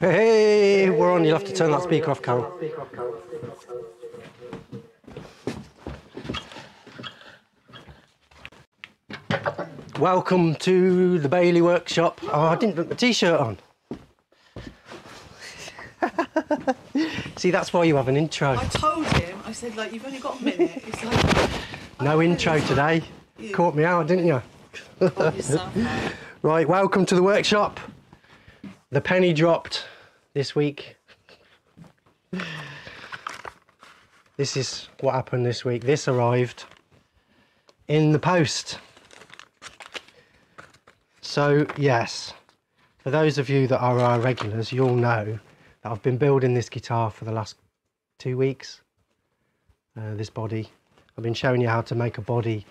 Hey, we're on. You'll have to turn that speaker off, Carol. Welcome to the Bailey Workshop. Oh, I didn't put my t-shirt on. See, that's why you have an intro. I told him, I said, like, you've only got a minute. It's like, No intro today. Caught me out, didn't you? Yourself. Right, welcome to the workshop. The penny dropped this week. This is what happened this week. This arrived in the post. So, yes, for those of you that are our regulars, you'll know that I've been building this guitar for the last two weeks. Uh, this body. I've been showing you how to make a body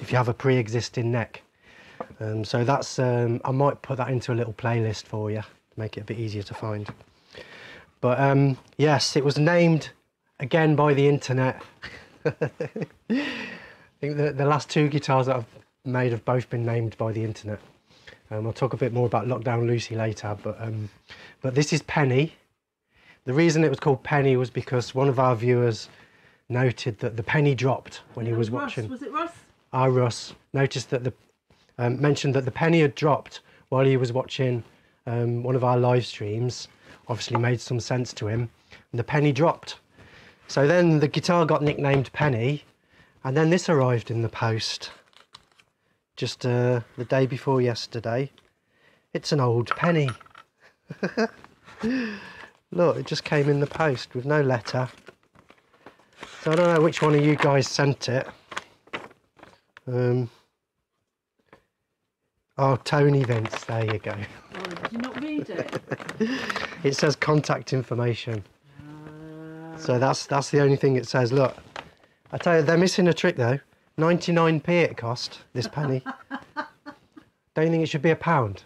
if you have a pre-existing neck. Um, so that's um, I might put that into a little playlist for you to make it a bit easier to find. But um, yes, it was named again by the internet. I think the, the last two guitars that I've made have both been named by the internet. Um, I'll talk a bit more about Lockdown Lucy later, but um, but this is Penny. The reason it was called Penny was because one of our viewers noted that the penny dropped when he was Russ, watching. Was it Russ? our Russ noticed that the um, mentioned that the penny had dropped while he was watching um, one of our live streams. Obviously, made some sense to him, and the penny dropped. So then the guitar got nicknamed Penny, and then this arrived in the post just uh, the day before yesterday. It's an old penny. Look, it just came in the post with no letter. So I don't know which one of you guys sent it. Um, oh, Tony Vince, there you go. Oh, did you not read it? It says contact information. So that's that's the only thing it says. Look, I tell you, they're missing a trick though. 99p it cost, this penny. Don't you think it should be a pound?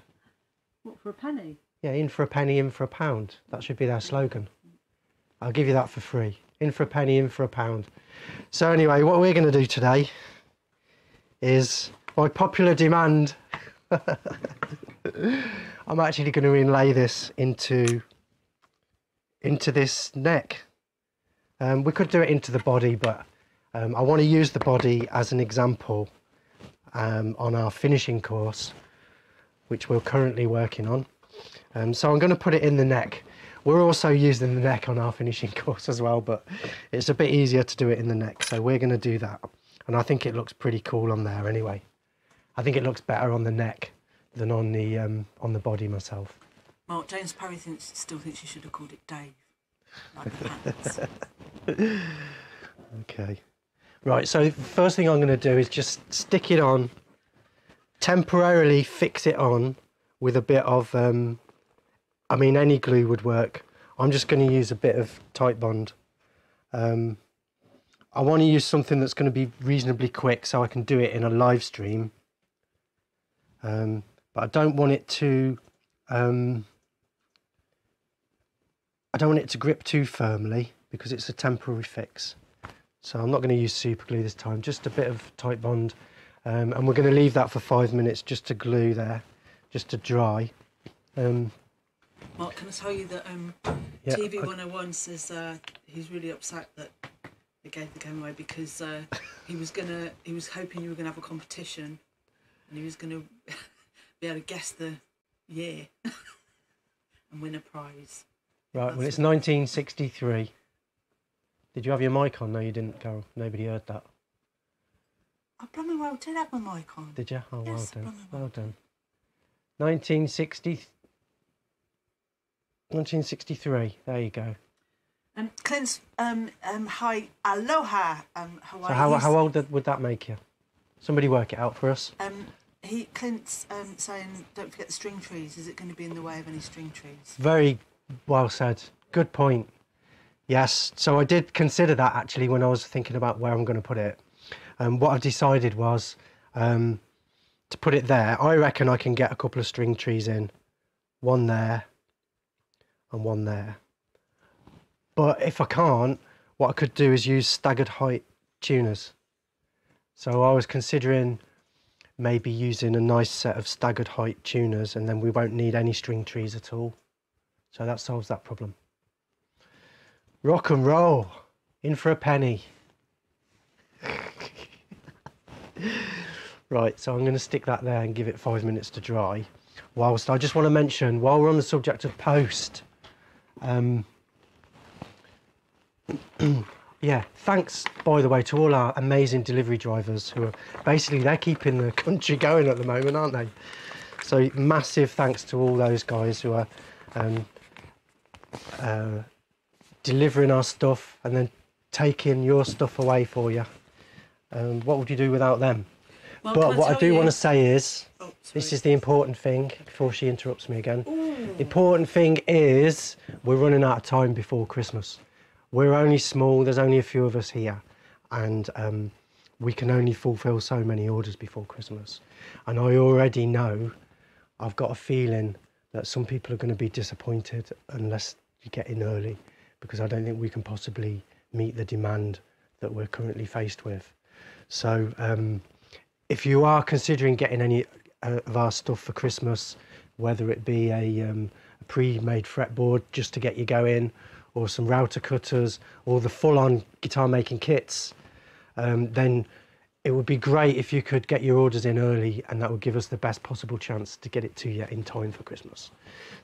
what, for a penny? Yeah, in for a penny, in for a pound. That should be their slogan. I'll give you that for free. In for a penny, in for a pound. So anyway, what we're going to do today is, by popular demand, I'm actually going to inlay this into into this neck. Um, we could do it into the body, but um, I want to use the body as an example um, on our finishing course, which we're currently working on. Um, so I'm going to put it in the neck. We're also using the neck on our finishing course as well, but it's a bit easier to do it in the neck. So we're going to do that. And I think it looks pretty cool on there anyway. I think it looks better on the neck than on the um, on the body myself. Mark, James Parry thinks, still thinks you should have called it Dave. Like. Okay. Right, so first thing I'm going to do is just stick it on, temporarily fix it on with a bit of, um, I mean, any glue would work. I'm just going to use a bit of Titebond. Um, I want to use something that's going to be reasonably quick so I can do it in a live stream. Um, but I don't want it to, um, I don't want it to grip too firmly because it's a temporary fix. So I'm not going to use super glue this time, just a bit of Titebond. Um, and we're going to leave that for five minutes just to glue there, just to dry. Um, Mark, can I tell you that um, Yeah, TV I- 101 says uh, he's really upset that they gave the game away because uh, he was gonna, he was hoping you were gonna have a competition, and he was gonna be able to guess the year and win a prize. right, well, it's 1963. Did you have your mic on? No, you didn't, Carol. Nobody heard that. I blooming well did have my mic on. Did you? Oh, well Yes, done. blooming well. Well done. 1960. 1963. There you go. Um, Clint's um, um, hi, aloha, um, Hawaii. So how, how old did- would that make you? Somebody work it out for us. Um, he Clint's um, saying, don't forget the string trees. Is it going to be in the way of any string trees? Very well said. Good point. Yes. So I did consider that actually when I was thinking about where I'm going to put it. Um, what I decided was um, to put it there. I reckon I can get a couple of string trees in, one there and one there. But if I can't, what I could do is use staggered height tuners. So I was considering maybe using a nice set of staggered height tuners and then we won't need any string trees at all. So that solves that problem. Rock and roll. In for a penny. right, so I'm going to stick that there and give it five minutes to dry. Whilst I just want to mention, while we're on the subject of post, um, yeah, thanks by the way to all our amazing delivery drivers who are basically they're keeping the country going at the moment, aren't they? So massive thanks to all those guys who are um, uh, delivering our stuff and then taking your stuff away for you. Um, what would you do without them? Well, but what I do you- want to say is, Oh, this is the important thing before she interrupts me again. Ooh. The important thing is we're running out of time before Christmas. We're only small, there's only a few of us here, and um, we can only fulfill so many orders before Christmas. And I already know, I've got a feeling that some people are going to be disappointed unless you get in early, because I don't think we can possibly meet the demand that we're currently faced with. So, um, if you are considering getting any uh, of our stuff for Christmas, whether it be a, um, a pre-made fretboard just to get you going, or some router cutters, or the full-on guitar making kits, um, then it would be great if you could get your orders in early, and that would give us the best possible chance to get it to you in time for Christmas.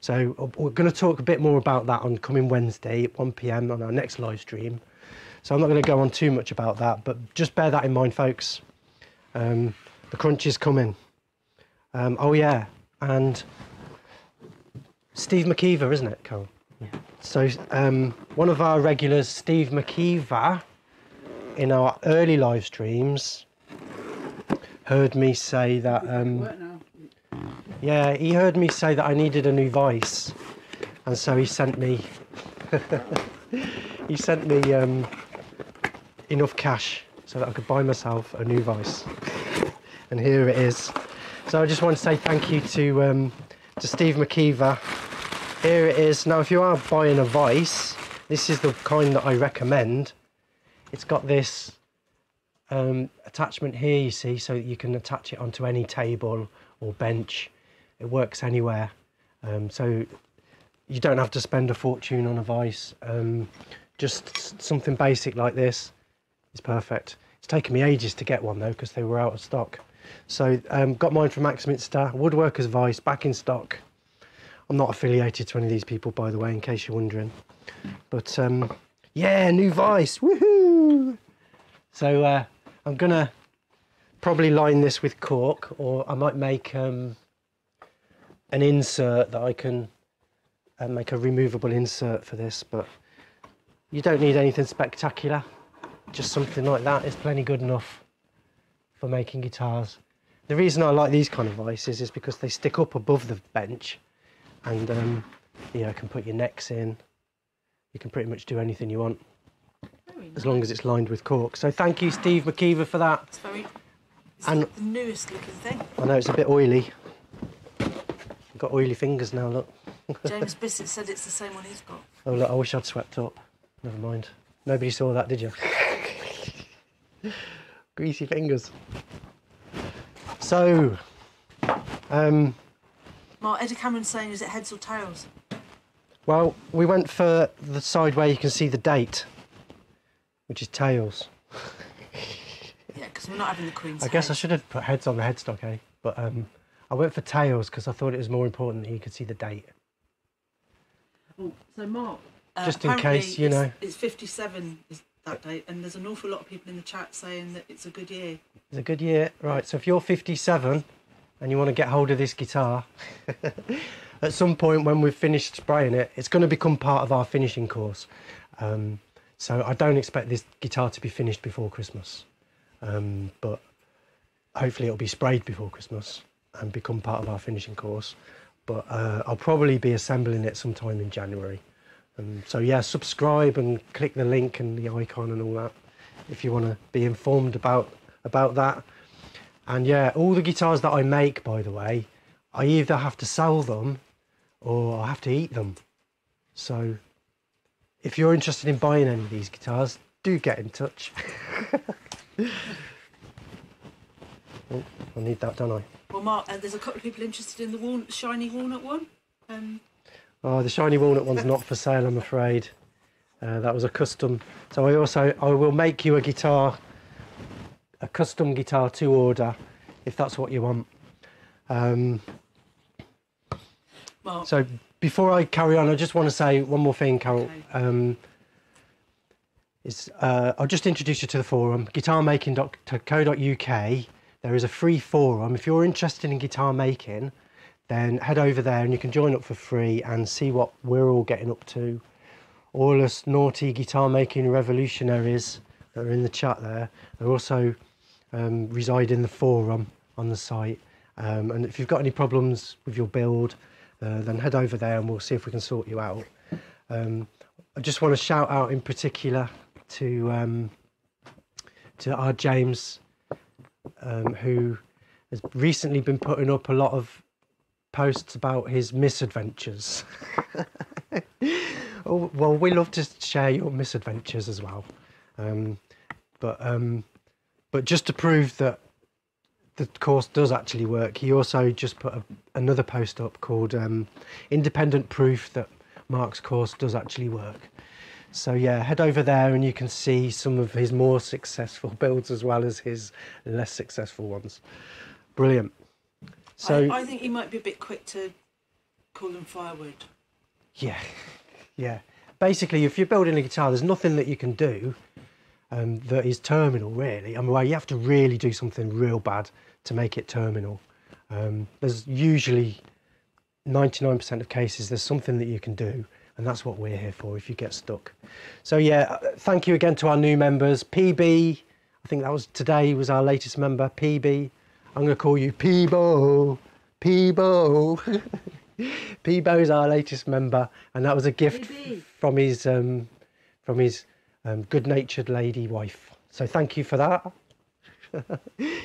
So uh, we're going to talk a bit more about that on coming Wednesday at 1 p.m. on our next live stream. So I'm not going to go on too much about that, but just bear that in mind, folks. Um, the crunch is coming. Um, oh yeah, and Steve McKeever, isn't it, Carl? Yeah. So um, one of our regulars, Steve McKeever, in our early live streams, heard me say that. Um, yeah, he heard me say that I needed a new voice, and so he sent me. he sent me um, enough cash so that I could buy myself a new voice, and here it is. So I just want to say thank you to um, to Steve McKeever. Here it is. Now, if you are buying a vice, this is the kind that I recommend. It's got this um, attachment here, you see, so you can attach it onto any table or bench. It works anywhere. Um, so you don't have to spend a fortune on a vice. Um, just something basic like this is perfect. It's taken me ages to get one though because they were out of stock. So um, got mine from Axminster, Woodworkers Vice, back in stock. I'm not affiliated to any of these people, by the way, in case you're wondering. But um, yeah, new vice, woohoo! So uh, I'm gonna probably line this with cork, or I might make um, an insert that I can uh, make a removable insert for this. But you don't need anything spectacular. Just something like that is plenty good enough for making guitars. The reason I like these kind of vices is because they stick up above the bench, and um, you know, can put your necks in. You can pretty much do anything you want Very as long as it's lined with cork. So thank you, Steve McKeever, for that. It's very. It's And- the newest looking thing. I know it's a bit oily. I've got oily fingers now, look. James Bissett said it's the same one he's got. Oh, look, I wish I'd swept up. Never mind. Nobody saw that, did you? Greasy fingers. So, um, Mark Eddie Cameron's saying, is it heads or tails? well, we went for the side where you can see the date, which is tails. Yeah, because we're not having the Queen's I guess I should have put heads on the headstock, eh? But um, I went for tails because I thought it was more important that you could see the date. Oh, so Mark. Uh, Just in case, you it's- know. It's 57 is that date, and there's an awful lot of people in the chat saying that it's a good year. It's a good year. Right, so if you're 57 and you want to get hold of this guitar, at some point when we've finished spraying it, it's going to become part of our finishing course. Um, so I don't expect this guitar to be finished before Christmas. Um, but hopefully it'll be sprayed before Christmas and become part of our finishing course. But uh, I'll probably be assembling it sometime in January. Um, so yeah, subscribe and click the link and the icon and all that if you want to be informed about about that. And yeah, all the guitars that I make, by the way, I either have to sell them or I have to eat them. So if you're interested in buying any of these guitars, do get in touch. oh, I need that, don't I? Well, Mark, uh, there's a couple of people interested in the shiny walnut one. Um, Oh, the shiny walnut one's not for sale, I'm afraid. Uh, that was a custom. So I also I will make you a guitar, a custom guitar to order, if that's what you want. Um, Well, so before I carry on, I just want to say one more thing, Carol. Okay. Um, is uh, I'll just introduce you to the forum, guitarmaking.co.uk. There is a free forum. If you're interested in guitar making, then head over there and you can join up for free and see what we're all getting up to. All us naughty guitar making revolutionaries that are in the chat there are also um, reside in the forum on the site. Um, and if you've got any problems with your build, uh, then head over there and we'll see if we can sort you out. Um, I just want to shout out in particular to um, to our James, um, who has recently been putting up a lot of posts about his misadventures. oh, well, we love to share your misadventures as well, um, but um, but just to prove that the course does actually work, he also just put a, another post up called um, "Independent Proof that Mark's course does actually work." So yeah, head over there and you can see some of his more successful builds as well as his less successful ones. Brilliant. So I, I think he might be a bit quick to call them firewood. Yeah, yeah. Basically, if you're building a guitar, there's nothing that you can do um, that is terminal, really. I mean, well, you have to really do something real bad to make it terminal. Um, there's usually 99% of cases there's something that you can do, and that's what we're here for if you get stuck. So yeah, uh, thank you again to our new members. PB, I think that was today was our latest member. PB, I'm going to call you Peebo. Peebo. Peebo's our latest member, and that was a gift from his um, from his um, good-natured lady wife. So thank you for that.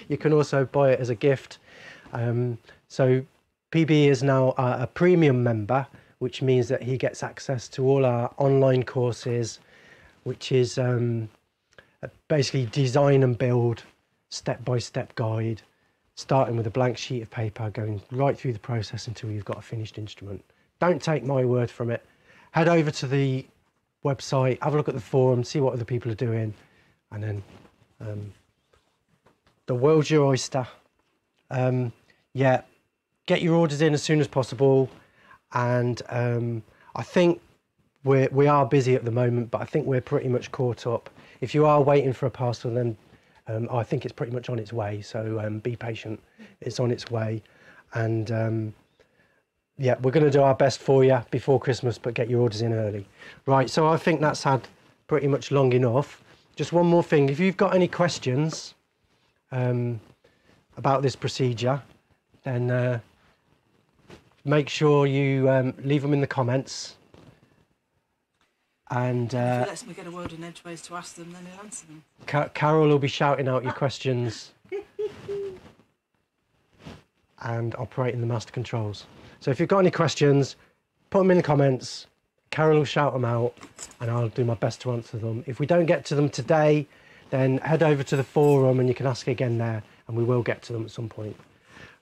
you can also buy it as a gift. Um, so PB is now a, a premium member, which means that he gets access to all our online courses, which is um, basically design and build step-by-step guide starting with a blank sheet of paper, going right through the process until you've got a finished instrument. Don't take my word from it. Head over to the website, have a look at the forum, see what other people are doing, and then um, the world's your oyster. Um, yeah, get your orders in as soon as possible, and um, I think we're we are busy at the moment, but I think we're pretty much caught up. If you are waiting for a parcel, then um, I think it's pretty much on its way. So um, be patient; it's on its way, and um, yeah, we're going to do our best for you before Christmas, but get your orders in early. Right. So I think that's had pretty much long enough. Just one more thing: if you've got any questions um, about this procedure, then uh, make sure you um, leave them in the comments. And if uh, he lets me get a word in edgeways to ask them, then he'll answer them. Ca- Carol will be shouting out your questions and operating the master controls. So if you've got any questions, put them in the comments. Carol will shout them out and I'll do my best to answer them. If we don't get to them today, then head over to the forum and you can ask again there and we will get to them at some point.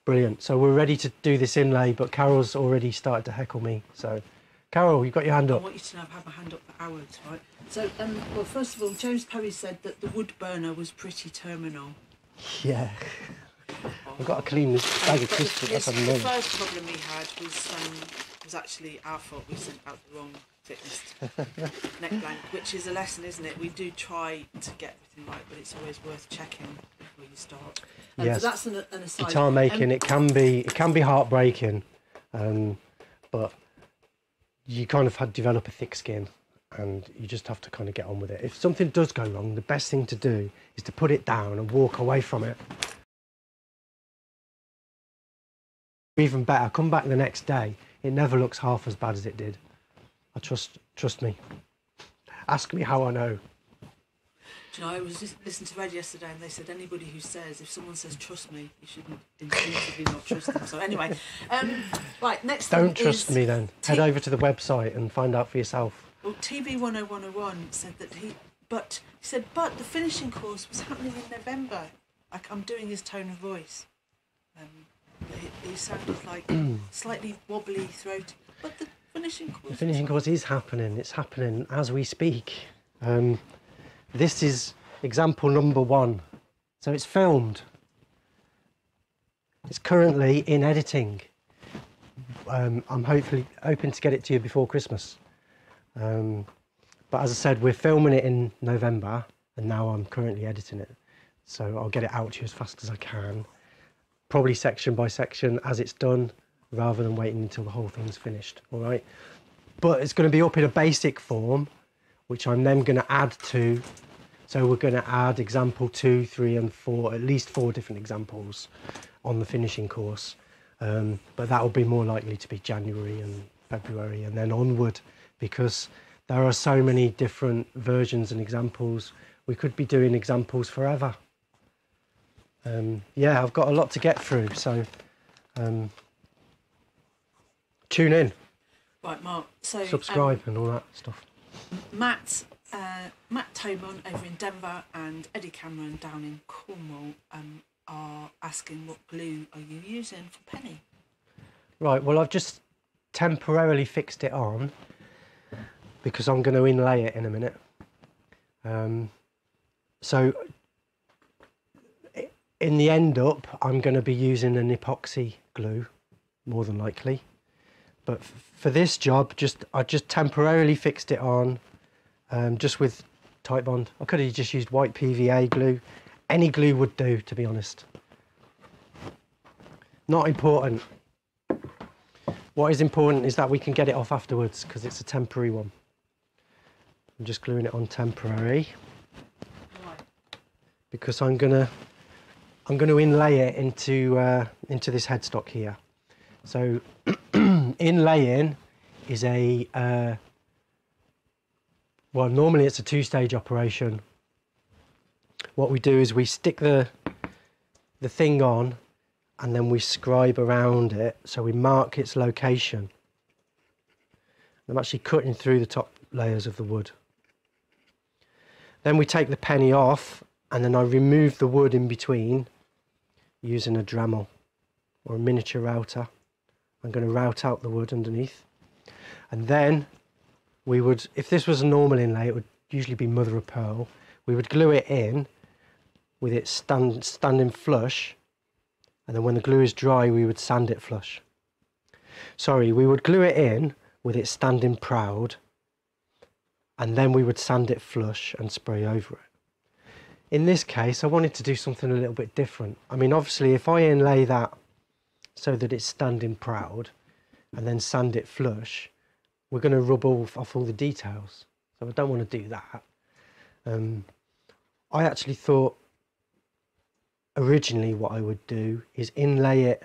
Brilliant. So we're ready to do this inlay, but Carol's already started to heckle me. So, Carol, you've got your hand up. I want you to know I've had my hand up for hours, right? So, um, well, first of all, James Perry said that the wood burner was pretty terminal. Yeah. I've got to clean this bag of crisps. the, That's the annoying. first problem we had was um, was actually our fault. We sent out the wrong fitness neck blank, which is a lesson, isn't it? We do try to get everything right, but it's always worth checking before you start. Um, Yes. So that's an, an aside. guitar making Um, it can be it can be heartbreaking um, but you kind of have to develop a thick skin and you just have to kind of get on with it if something does go wrong the best thing to do is to put it down and walk away from it even better come back the next day it never looks half as bad as it did i trust trust me ask me how i know Do you know, I was just listening to Red yesterday, and they said anybody who says if someone says trust me, you shouldn't intuitively not trust them. So anyway, um, right next. don't trust me then head over to the website and find out for yourself Well, TB 10101 said that he, but he said, but the finishing course was happening in November. Like I'm doing his tone of voice. Um, he, he sounded like slightly wobbly throat. But the finishing course. The finishing course is happening. It's happening as we speak. Um, this is example number one. So it's filmed. It's currently in editing. Um, I'm hopefully hoping to get it to you before Christmas. Um, but as I said, we're filming it in November, and now I'm currently editing it. So I'll get it out to you as fast as I can, probably section by section as it's done, rather than waiting until the whole thing's finished. All right. But it's going to be up in a basic form, which I'm then going to add to. So we're going to add example two, three, and four, at least four different examples on the finishing course. Um, but that will be more likely to be January and February and then onward because there are so many different versions and examples. We could be doing examples forever. Um, yeah, I've got a lot to get through, so um, tune in, Right, Mark. So um, subscribe, and all that stuff. Matt, uh, Matt Tobon over in Denver and Eddie Cameron down in Cornwall um, are asking what glue are you using for Penny? Right, well, I've just temporarily fixed it on because I'm going to inlay it in a minute. Um, so, in the end up, I'm going to be using an epoxy glue, more than likely. But for this job, just I just temporarily fixed it on, um, just with Titebond. I could have just used white PVA glue. Any glue would do, to be honest. Not important. What is important is that we can get it off afterwards because it's a temporary one. I'm just gluing it on temporary Right. because I'm gonna I'm gonna inlay it into uh, into this headstock here. So inlaying is a uh, well normally it's a two-stage operation. What we do is we stick the the thing on and then we scribe around it so we mark its location. I'm actually cutting through the top layers of the wood. Then we take the penny off and then I remove the wood in between using a Dremel or a miniature router. I'm going to route out the wood underneath. And then we would, if this was a normal inlay, it would usually be mother of pearl. We would glue it in with it stand, standing flush and then when the glue is dry we would sand it flush. Sorry, we would glue it in with it standing proud and then we would sand it flush and spray over it. In this case, I wanted to do something a little bit different. I mean, obviously, if I inlay that so that it's standing proud and then sand it flush, we're going to rub off, all the details. So I don't want to do that. Um, I actually thought originally what I would do is inlay it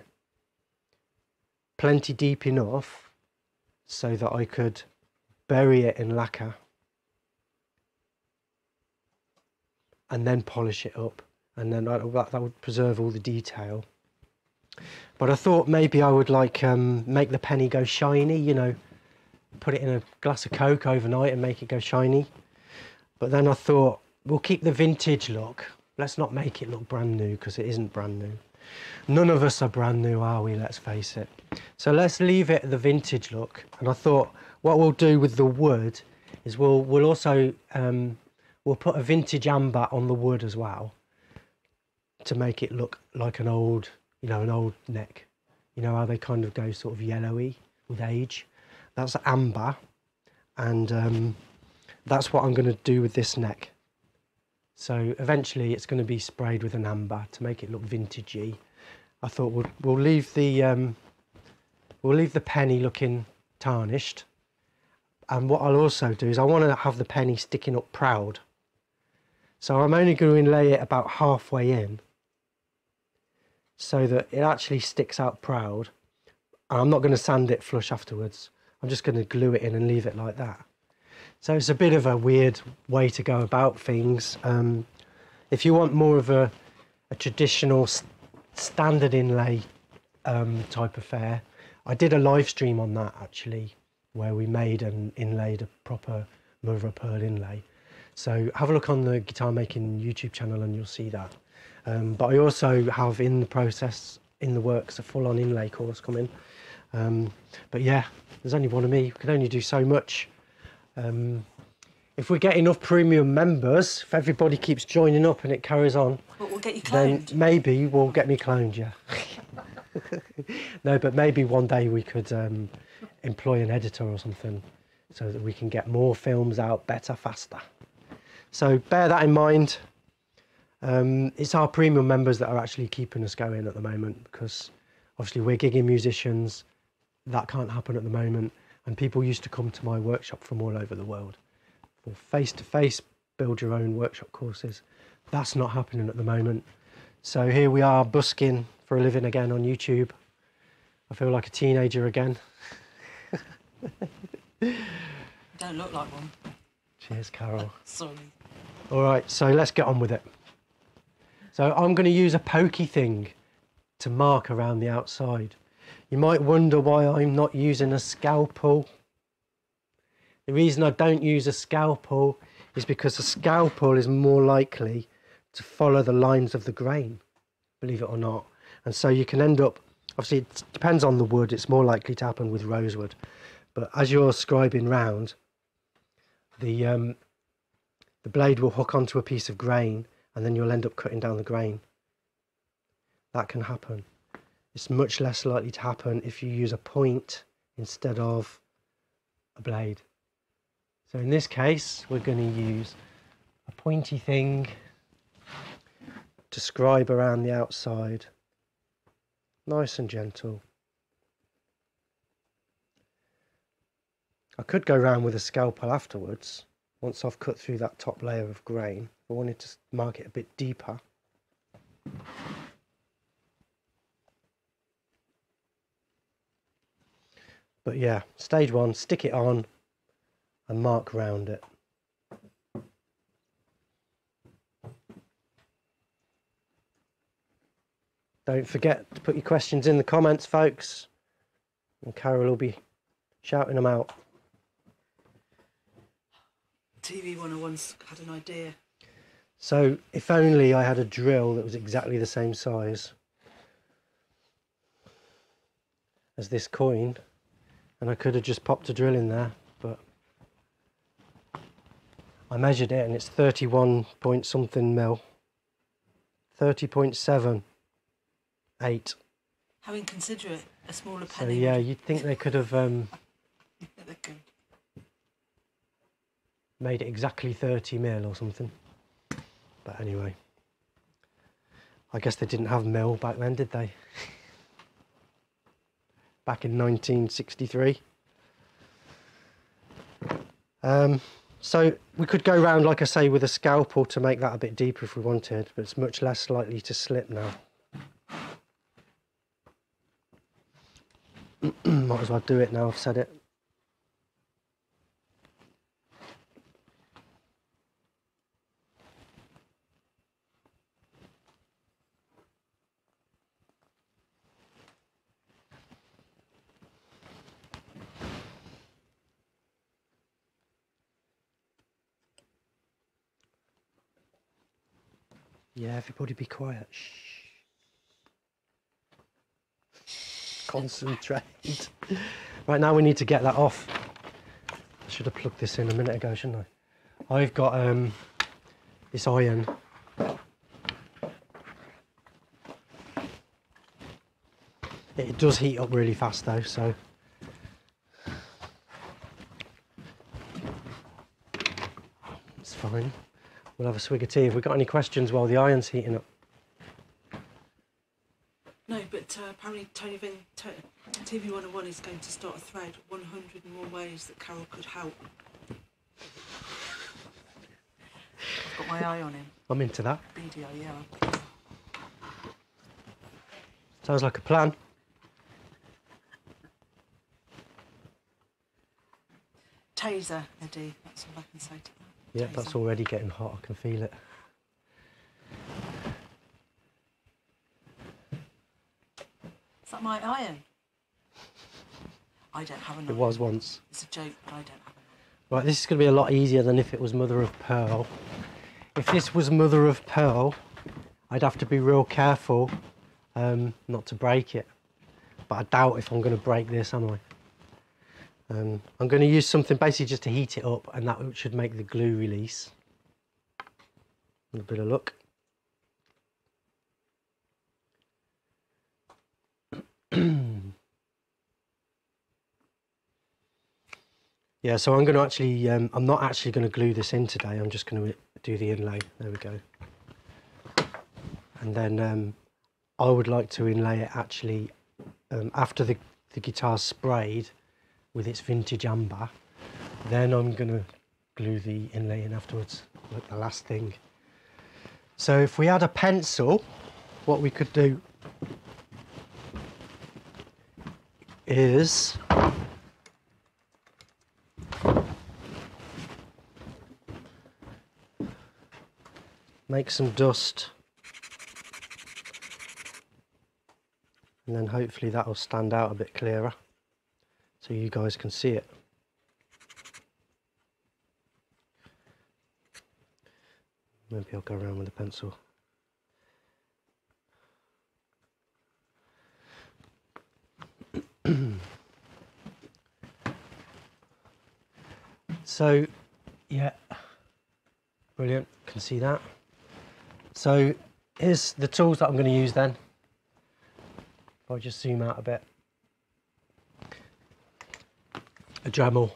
plenty deep enough so that I could bury it in lacquer and then polish it up. And then that, that that would preserve all the detail. But I thought maybe I would like um, make the penny go shiny you know put it in a glass of coke overnight and make it go shiny. But then I thought we'll keep the vintage look. Let's not make it look brand new because it isn't brand new. None of us are brand new are we? Let's face it. So let's leave it the vintage look. And I thought what we'll do with the wood is we'll we'll also um, we'll put a vintage amber on the wood as well to make it look like an old you know an old neck. You know how they kind of go sort of yellowy with age? That's amber. And um, that's what I'm going to do with this neck. So eventually it's going to be sprayed with an amber to make it look vintagey. I thought we'll, we'll leave the um, we'll leave the penny looking tarnished. And what I'll also do is I want to have the penny sticking up proud so I'm only going to inlay it about halfway in so that it actually sticks out proud. And I'm not going to sand it flush afterwards. I'm just going to glue it in and leave it like that. So it's a bit of a weird way to go about things. Um, if you want more of a, a traditional s- standard inlay um, type affair I did a live stream on that actually where we made and inlaid a proper mother of pearl inlay so have a look on the guitar making YouTube channel and you'll see that. Um, but I also have in the process, in the works, a full on inlay course coming. Um, but yeah, there's only one of me. We can only do so much. Um, if we get enough premium members, if everybody keeps joining up and it carries on, But we'll get you then maybe we'll get me cloned, yeah. no, but maybe one day we could um, employ an editor or something so that we can get more films out better, faster. So bear that in mind. Um, it's our premium members that are actually keeping us going at the moment because obviously we're gigging musicians. That can't happen at the moment. And people used to come to my workshop from all over the world for face to face build your own workshop courses. That's not happening at the moment. So here we are busking for a living again on YouTube. I feel like a teenager again. Don't look like one. Cheers, Carol. Sorry. All right, so let's get on with it. So I'm going to use a pokey thing to mark around the outside. You might wonder why I'm not using a scalpel. The reason I don't use a scalpel is because a scalpel is more likely to follow the lines of the grain, believe it or not. And so you can end up, obviously it depends on the wood, it's more likely to happen with rosewood. But as you're scribing round, the um, the blade will hook onto a piece of grain and then you'll end up cutting down the grain. That can happen. It's much less likely to happen if you use a point instead of a blade. So in this case, we're going to use a pointy thing to scribe around the outside. Nice and gentle. I could go round with a scalpel afterwards once I've cut through that top layer of grain, I wanted to mark it a bit deeper. But yeah, stage one, stick it on and mark round it. Don't forget to put your questions in the comments, folks. And Carol will be shouting them out. TV 101's had an idea. So if only I had a drill that was exactly the same size as this coin and I could have just popped a drill in there but I measured it and it's 31 point something mil 30.7 8 How inconsiderate. A smaller penny. so yeah you'd think they could have um. made it exactly 30 mil or something. But anyway I guess they didn't have mil back then did they? Back in 1963 um, so we could go round like I say with a scalpel to make that a bit deeper if we wanted but it's much less likely to slip now. Might as well do it now I've said it everybody be quiet. Shh. Concentrate. right now we need to get that off. I should have plugged this in a minute ago, shouldn't I? I've got um, this iron. It does heat up really fast though, so. It's fine. We'll have a swig of tea. Have we got any questions while the iron's heating up? No, but uh, apparently Tony Vin, to, TV 101 is going to start a thread 100 more ways that Carol could help. I've got my eye on him. I'm into that. BDI, yeah. Sounds like a plan. Taser, Eddie. That's all I can say to that. Yeah, that's already getting hot. I can feel it. Is that my iron? I don't have an It was once. It's a joke, but I don't have an Right, this is going to be a lot easier than if it was mother of pearl. If this was mother of pearl, I'd have to be real careful um, not to break it. but I doubt if I'm going to break this, am I? Um, I'm going to use something basically just to heat it up and that should make the glue release. A bit of luck. yeah, so I'm going to actually, um, I'm not actually going to glue this in today. I'm just going to do the inlay. There we go. And then um, I would like to inlay it actually um, after the, the guitar's sprayed with its vintage amber. Then I'm going to glue the inlay in afterwards, like the last thing. So if we had a pencil, what we could do is make some dust and then hopefully that'll stand out a bit clearer so you guys can see it. Maybe I'll go around with a pencil. so, yeah, brilliant, can see that. So, here's the tools that I'm going to use then. If I just zoom out a bit. A Dremel.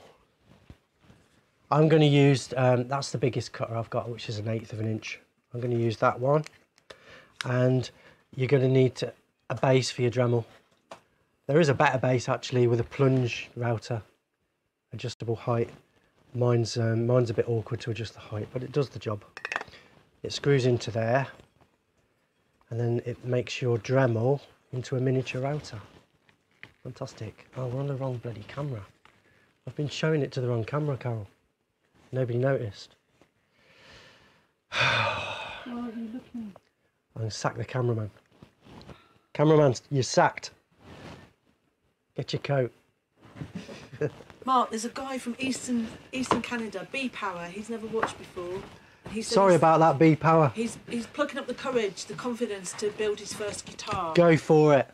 I'm going to use, um, that's the biggest cutter I've got, which is an eighth of an inch. I'm going to use that one. And you're going to need to, a base for your Dremel. There is a better base actually with a plunge router, adjustable height. Mine's, um, mine's a bit awkward to adjust the height, but it does the job. It screws into there and then it makes your Dremel into a miniature router. Fantastic. Oh, we're on the wrong bloody camera. I've been showing it to the wrong camera, Carol. Nobody noticed. Why are you looking? I'm going to sack the cameraman. Cameraman, you're sacked. Get your coat. Mark, there's a guy from Eastern Eastern Canada, B Power. He's never watched before. He said Sorry about that, B Power. He's he's plucking up the courage, the confidence to build his first guitar. Go for it.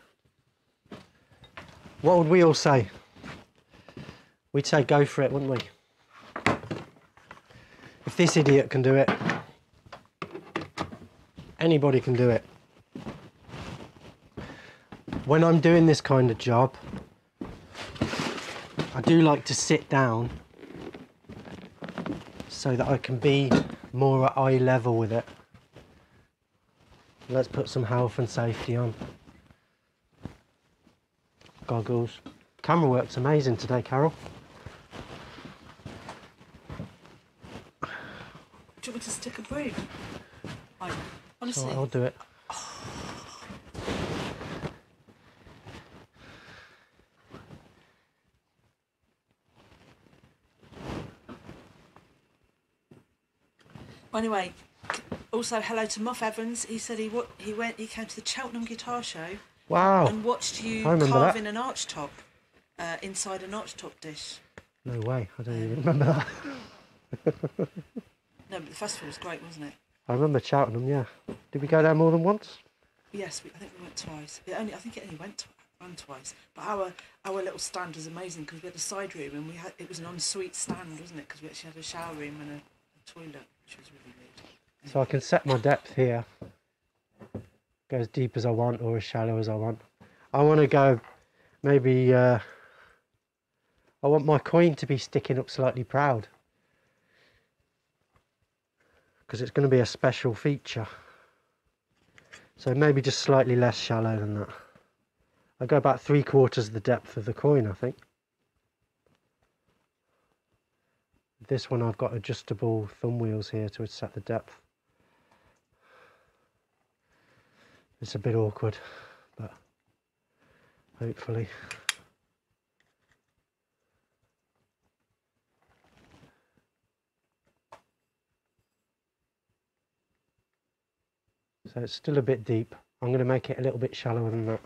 What would we all say? We'd say go for it, wouldn't we? If this idiot can do it, anybody can do it. When I'm doing this kind of job, I do like to sit down so that I can be more at eye level with it. Let's put some health and safety on. Goggles. Camera works amazing today, Carol. Do you want me to stick a broom? I, honestly, I'll do it. Well, anyway, also hello to Muff Evans. He said he he went he came to the Cheltenham Guitar Show Wow. and watched you remember that. carving an arch top uh, inside an arch top dish. No way. I don't even remember that. No, but the festival was great, wasn't it? I remember Cheltenham, yeah. Did we go there more than once? Yes, we, I think we went twice. It only I think it only went tw- ran twice. But our our little stand was amazing because we had a side room and we had it was an ensuite stand, wasn't it? Because we actually had a shower room and a, a toilet, which was really weird. So I can set my depth here. Go as deep as I want or as shallow as I want. I want to go maybe, uh, I want my coin to be sticking up slightly proud. Because it's going to be a special feature. So maybe just slightly less shallow than that. I go about three quarters of the depth of the coin, I think. This one I've got adjustable thumb wheels here to set the depth. It's a bit awkward, but hopefully. So it's still a bit deep. I'm going to make it a little bit shallower than that.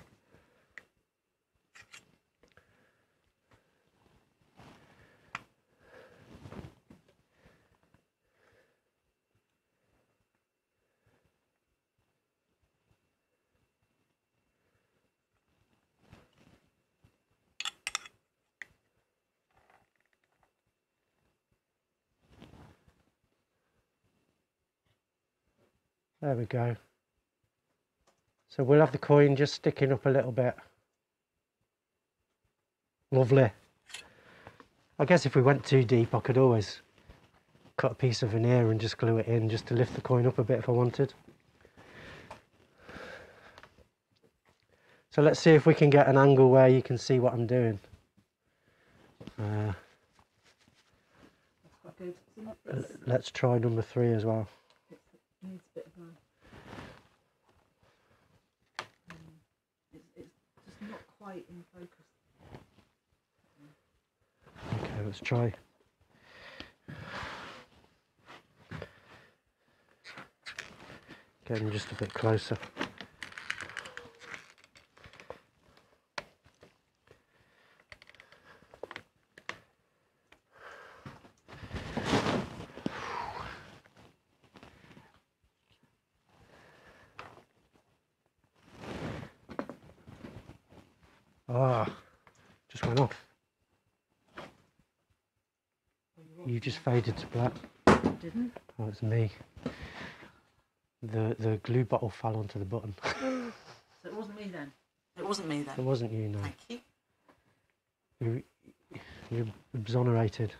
There we go. So we'll have the coin just sticking up a little bit. Lovely. I guess if we went too deep, I could always cut a piece of veneer and just glue it in just to lift the coin up a bit if I wanted. So let's see if we can get an angle where you can see what I'm doing. Uh, Quite good. Isn't it? l- It's- let's try number three as well. it's- it needs a bit of a. Mm, it's, it's just not quite in focus. Okay, let's try. Getting just a bit closer. Ah, just went off. You just faded to black. Didn't? Oh, it's me. The the glue bottle fell onto the button. So it wasn't me then. It wasn't me then. it wasn't you, no. Thank you. You, you're exonerated.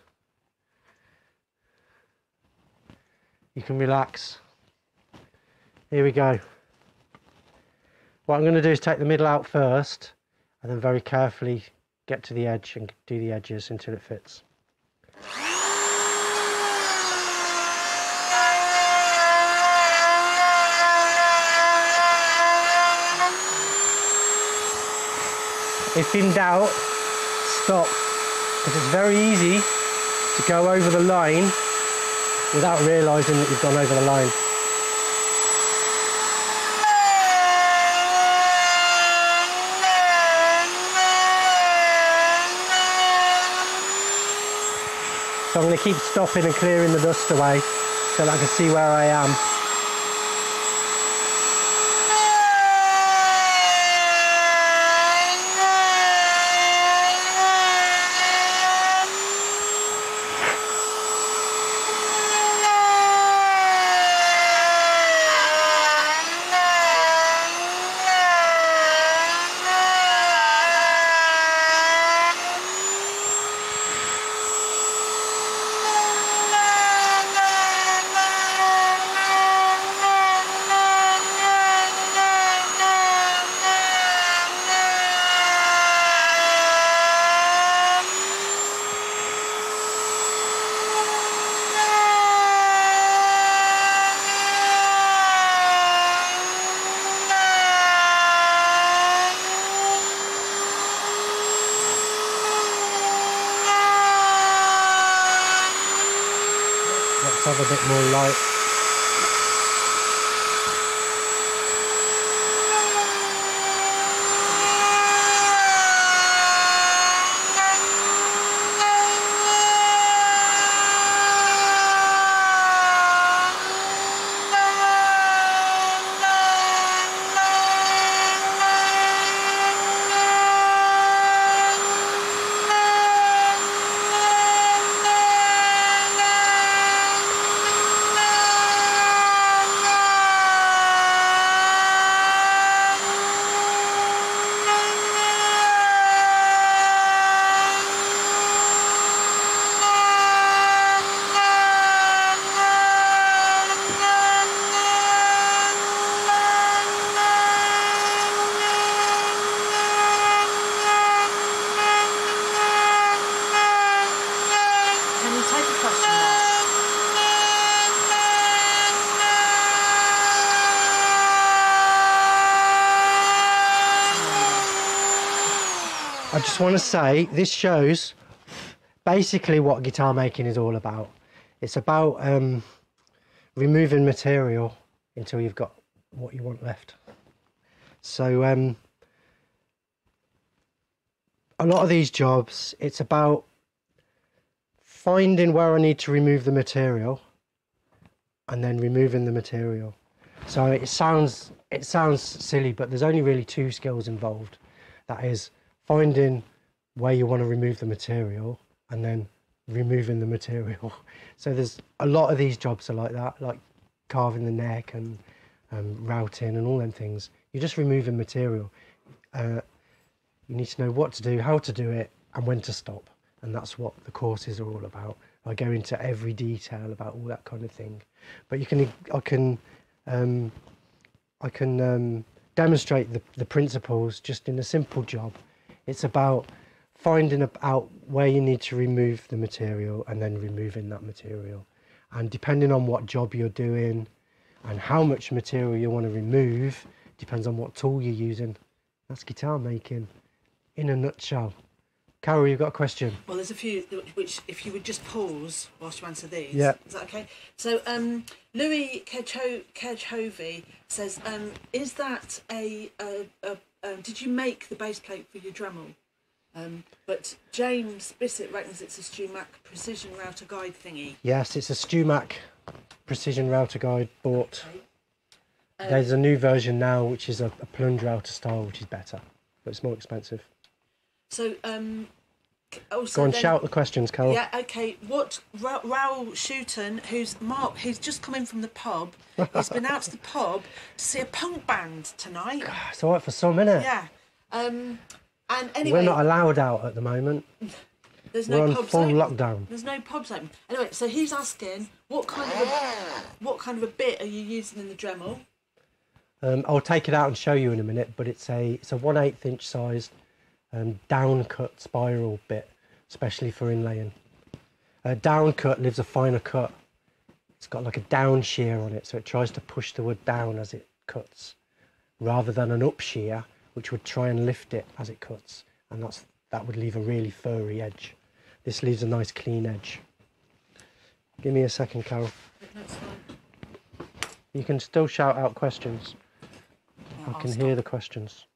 You can relax. Here we go. What I'm going to do is take the middle out first and then very carefully get to the edge and do the edges until it fits. If in doubt, stop. Because it's very easy to go over the line without realising that you've gone over the line. So I'm going to keep stopping and clearing the dust away so that I can see where I am. Let's have a bit more light. Can you take a question now? I just want to say this shows basically what guitar making is all about. It's about um, removing material until you've got what you want left. So um, a lot of these jobs, it's about finding where I need to remove the material and then removing the material. So it sounds it sounds silly, but there's only really two skills involved. That is finding where you want to remove the material and then removing the material. So there's a lot of these jobs are like that, like carving the neck and um, routing, and all them things. You're just removing material. Uh, you need to know what to do, how to do it, and when to stop. And that's what the courses are all about. I go into every detail about all that kind of thing. But you can, I can, um, I can um, demonstrate the, the principles just in a simple job. It's about finding out where you need to remove the material and then removing that material. And depending on what job you're doing and how much material you want to remove, depends on what tool you're using. That's guitar making in a nutshell. Carol, you've got a question. Well, there's a few which, if you would just pause whilst you answer these. Yeah. Is that okay? So, um, Louis Kedchovi says, um, "Is that a, a, a um, did you make the base plate for your Dremel?" Um, but James Bissett reckons it's a StewMac precision router guide thingy. Yes, it's a StewMac precision router guide bought. Um, There's a new version now, which is a, a plunge router style, which is better, but it's more expensive. So, um, also Go on, then- shout the questions, Carol. Yeah, okay. What Ra- Raoul Shooton, who's Mark, he's just come in from the pub. He's been out to the pub to see a punk band tonight. It's all right for some, innit? Yeah. Um, and We're not allowed out at the moment. there's We're no on pubs full open. lockdown. There's no pubs open. Anyway, so he's asking what kind of a, what kind of a bit are you using in the Dremel? Um, I'll take it out and show you in a minute, but it's a it's a one eighth inch sized um, down cut spiral bit, especially for inlaying. A down cut leaves a finer cut. It's got like a down shear on it, so it tries to push the wood down as it cuts, rather than an up shear, which would try and lift it as it cuts, and that's that would leave a really furry edge. This leaves a nice clean edge. Give me a second, Carol. You can still shout out questions. Yeah, I I'll can stop. hear the questions.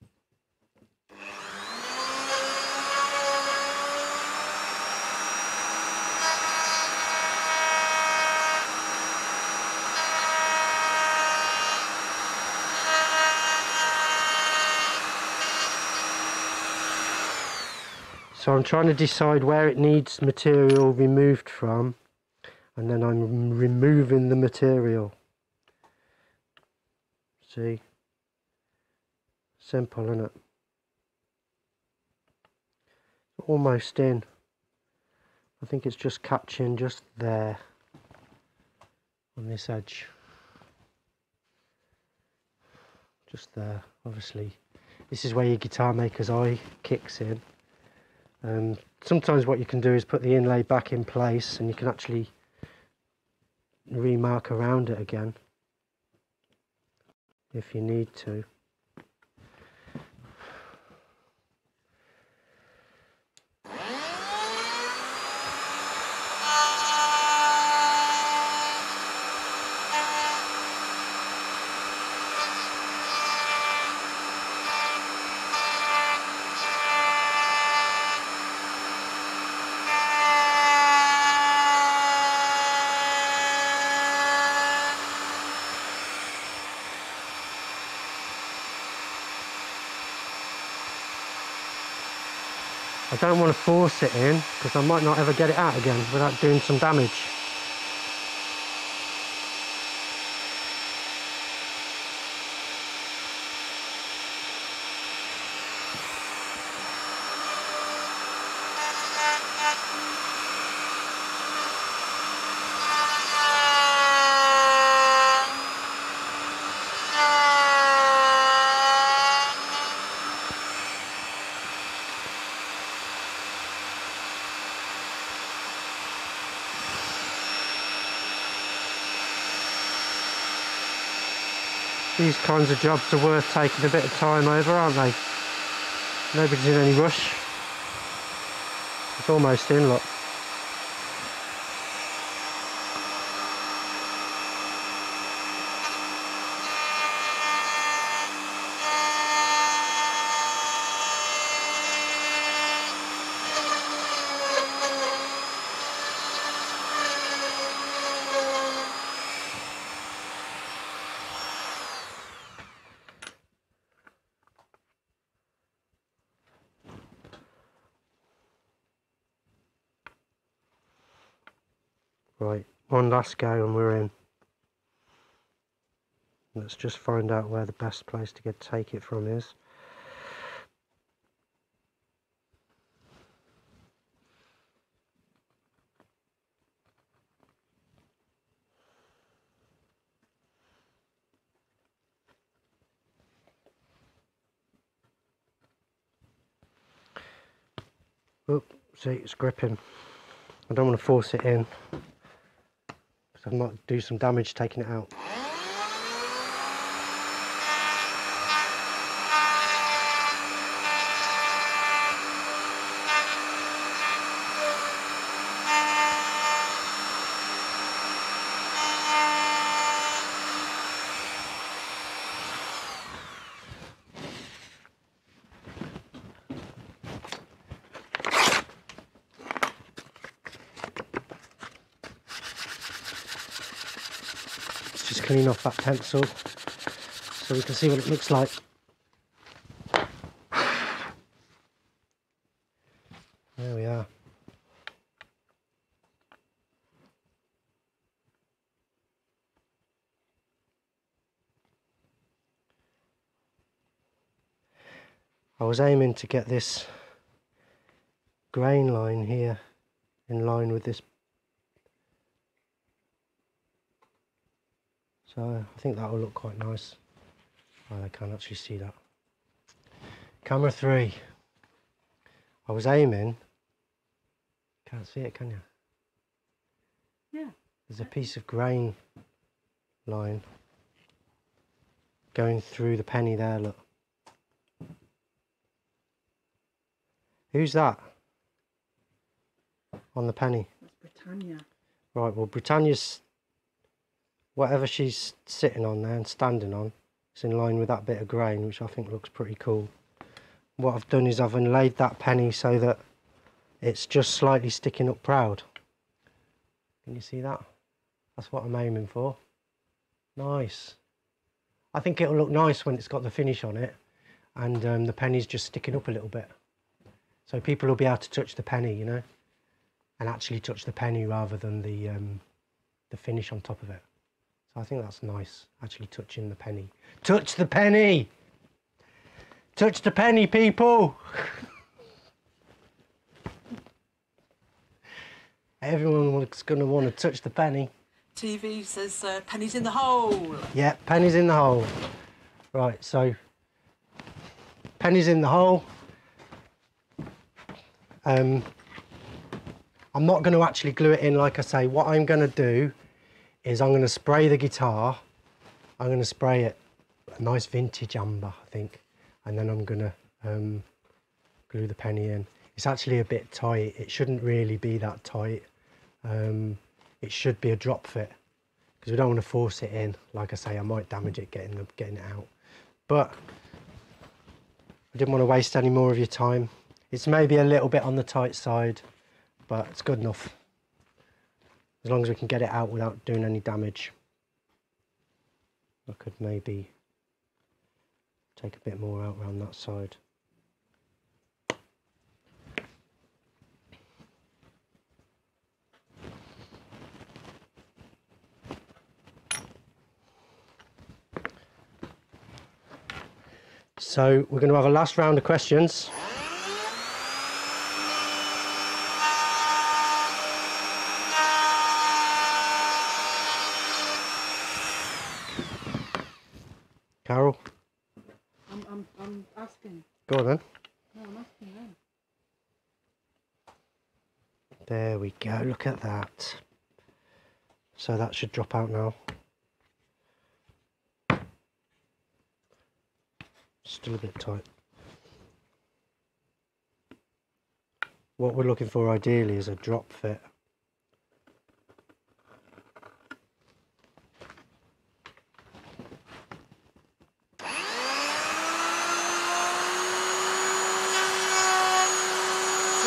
So I'm trying to decide where it needs material removed from and then I'm removing the material. See? Simple, isn't it? Almost in. I think it's just catching just there on this edge. Just there, obviously. This is where your guitar maker's eye kicks in. Um, sometimes what you can do is put the inlay back in place and you can actually remark around it again if you need to. I don't want to force it in because I might not ever get it out again without doing some damage. These kinds of jobs are worth taking a bit of time over, aren't they? Nobody's in any rush. It's almost in, look. Right, one last go and we're in. Let's just find out where the best place to get take it from is. Oh, see, it's gripping. I don't want to force it in. I might do some damage taking it out. Let's just clean off that pencil so we can see what it looks like. There we are. I was aiming to get this grain line here in line with this So I think that will look quite nice. I can't actually see that. Camera three. I was aiming. Can't see it, can you? Yeah. There's a piece of grain line going through the penny there, look. Who's that? On the penny. That's Britannia. Right, well, Britannia's whatever she's sitting on there and standing on, it's in line with that bit of grain, which I think looks pretty cool. What I've done is I've inlaid that penny so that it's just slightly sticking up proud. Can you see that? That's what I'm aiming for. Nice. I think it'll look nice when it's got the finish on it and um, the penny's just sticking up a little bit. So people will be able to touch the penny, you know, and actually touch the penny rather than the um, the finish on top of it. I think that's nice, actually touching the penny. Touch the penny! Touch the penny, people! Everyone's going to want to touch the penny. TV says uh, pennies in the hole. Yeah, pennies in the hole. Right, so pennies in the hole. Um, I'm not going to actually glue it in like I say. What I'm going to do is I'm going to spray the guitar. I'm going to spray it a nice vintage amber, I think, and then I'm going to um, glue the penny in. It's actually a bit tight. It shouldn't really be that tight. Um, it should be a drop fit because we don't want to force it in. Like I say, I might damage it getting the, getting it out. But I didn't want to waste any more of your time. It's maybe a little bit on the tight side, but it's good enough. As long as we can get it out without doing any damage. I could maybe take a bit more out around that side. So we're going to have a last round of questions. Carol, I'm, I'm, I'm asking. go on then. No, I'm asking them. There we go, look at that. So that should drop out now. Still a bit tight. What we're looking for ideally is a drop fit. So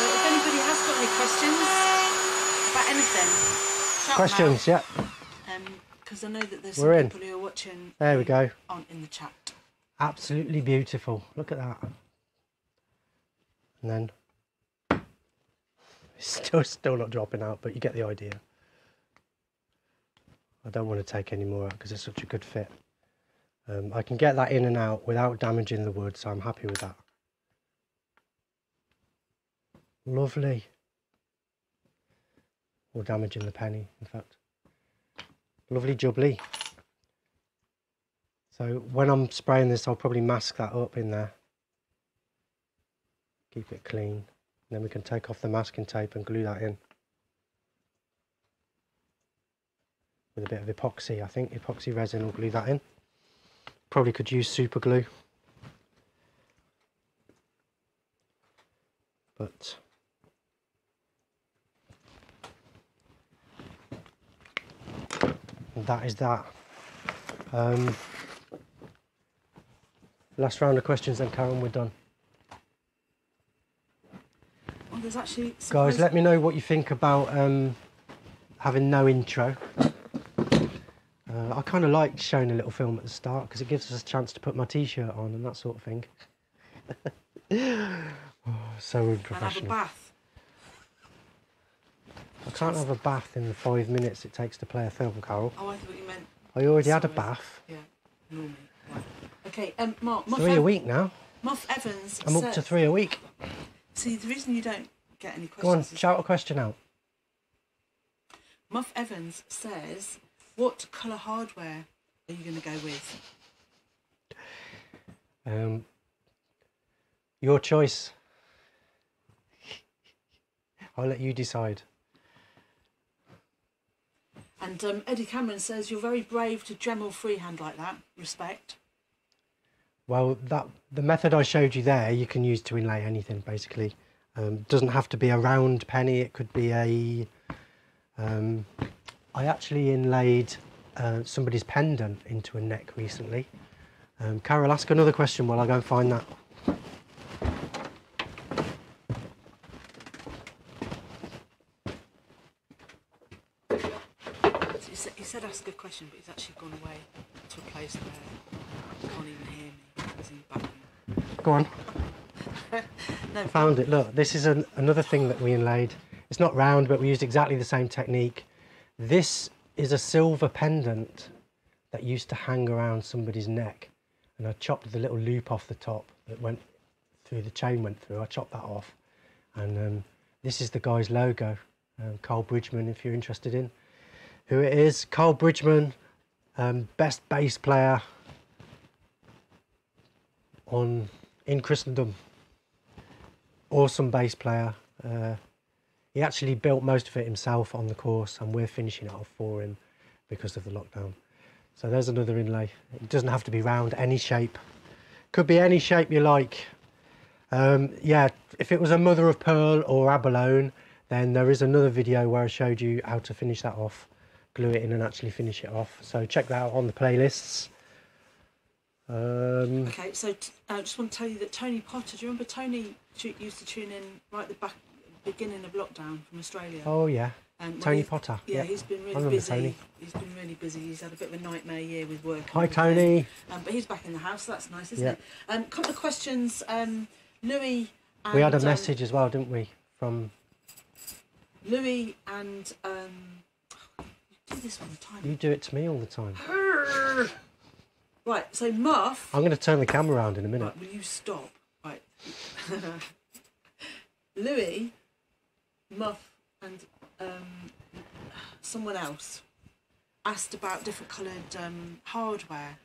if anybody has got any questions about anything, Questions, yeah. Because I know that there's We're some in. people who are watching. There we go. Aren't in the chat. Absolutely beautiful. Look at that. And then it's still still not dropping out, but you get the idea. I don't want to take any more out because it's such a good fit. Um, I can get that in and out without damaging the wood, so I'm happy with that. Lovely. Or damaging the penny, in fact. Lovely jubbly. So when I'm spraying this, I'll probably mask that up in there. Keep it clean. then we can take off the masking tape and glue that in. With a bit of epoxy, I think. Epoxy resin will glue that in. Probably could use super glue. But that is that. Um, last round of questions then Karen, we're done. Well, there's actually Guys, let me know what you think about um, having no intro. Uh, I kind of like showing a little film at the start because it gives us a chance to put my t-shirt on and that sort of thing. oh, so and unprofessional. Can't have a bath in the five minutes it takes to play a film, Carol. Oh, I thought you meant I already had a bath. yeah, normally. Right. Okay, um, Mark. Muff, Three a week now. Muff Evans. I'm up to three a week. See, the reason you don't get any questions. Go on, shout a question out. Muff Evans says, "What colour hardware are you going to go with?" Um, your choice. I'll let you decide. And um, Eddie Cameron says, "You're very brave to Dremel freehand like that. Respect." Well, that the method I showed you there, you can use to inlay anything basically. Um, doesn't have to be a round penny. It could be a. Um, I actually inlaid uh, somebody's pendant into a neck recently. Um, Carol, ask another question while I go and find that. So he, said, he said ask a question, but he's actually gone away to a place where he can't even hear me. He's in the back room. Go on. No, Found it. Look, this is an, another thing that we inlaid. It's not round, but we used exactly the same technique. This is a silver pendant that used to hang around somebody's neck, and I chopped the little loop off the top that went through the chain went through. I chopped that off, and um, this is the guy's logo, um, Carl Bridgman. If you're interested in who it is, Carl Bridgman, um, best bass player on in Christendom awesome bass player. Uh, he actually built most of it himself on the course, and we're finishing it off for him because of the lockdown. So there's another inlay. It doesn't have to be round, any shape. Could be any shape you like. Um, yeah, if it was a mother of pearl or abalone, then there is another video where I showed you how to finish that off, glue it in and actually finish it off. So check that out on the playlists. Um, Okay, so t- I just want to tell you that Tony Potter. Do you remember Tony tu- used to tune in right at the back beginning of lockdown from Australia? oh yeah, Um, Tony he's- Potter. Yeah, yeah. he's been I really remember busy. Tony. He's been really busy. He's had a bit of a nightmare year with work. Hi. Tony. Um, but he's back in the house. So that's nice, isn't Yeah. it? A um, couple of questions. Um, Louis. And, We had a um, message as well, didn't we? From Louis and um, you do this all the time. you do it to me all the time. Right. So Muff. I'm going to turn the camera around in a minute. Right, will you stop? Right. Louis, Muff, and um, someone else asked about different coloured um, hardware,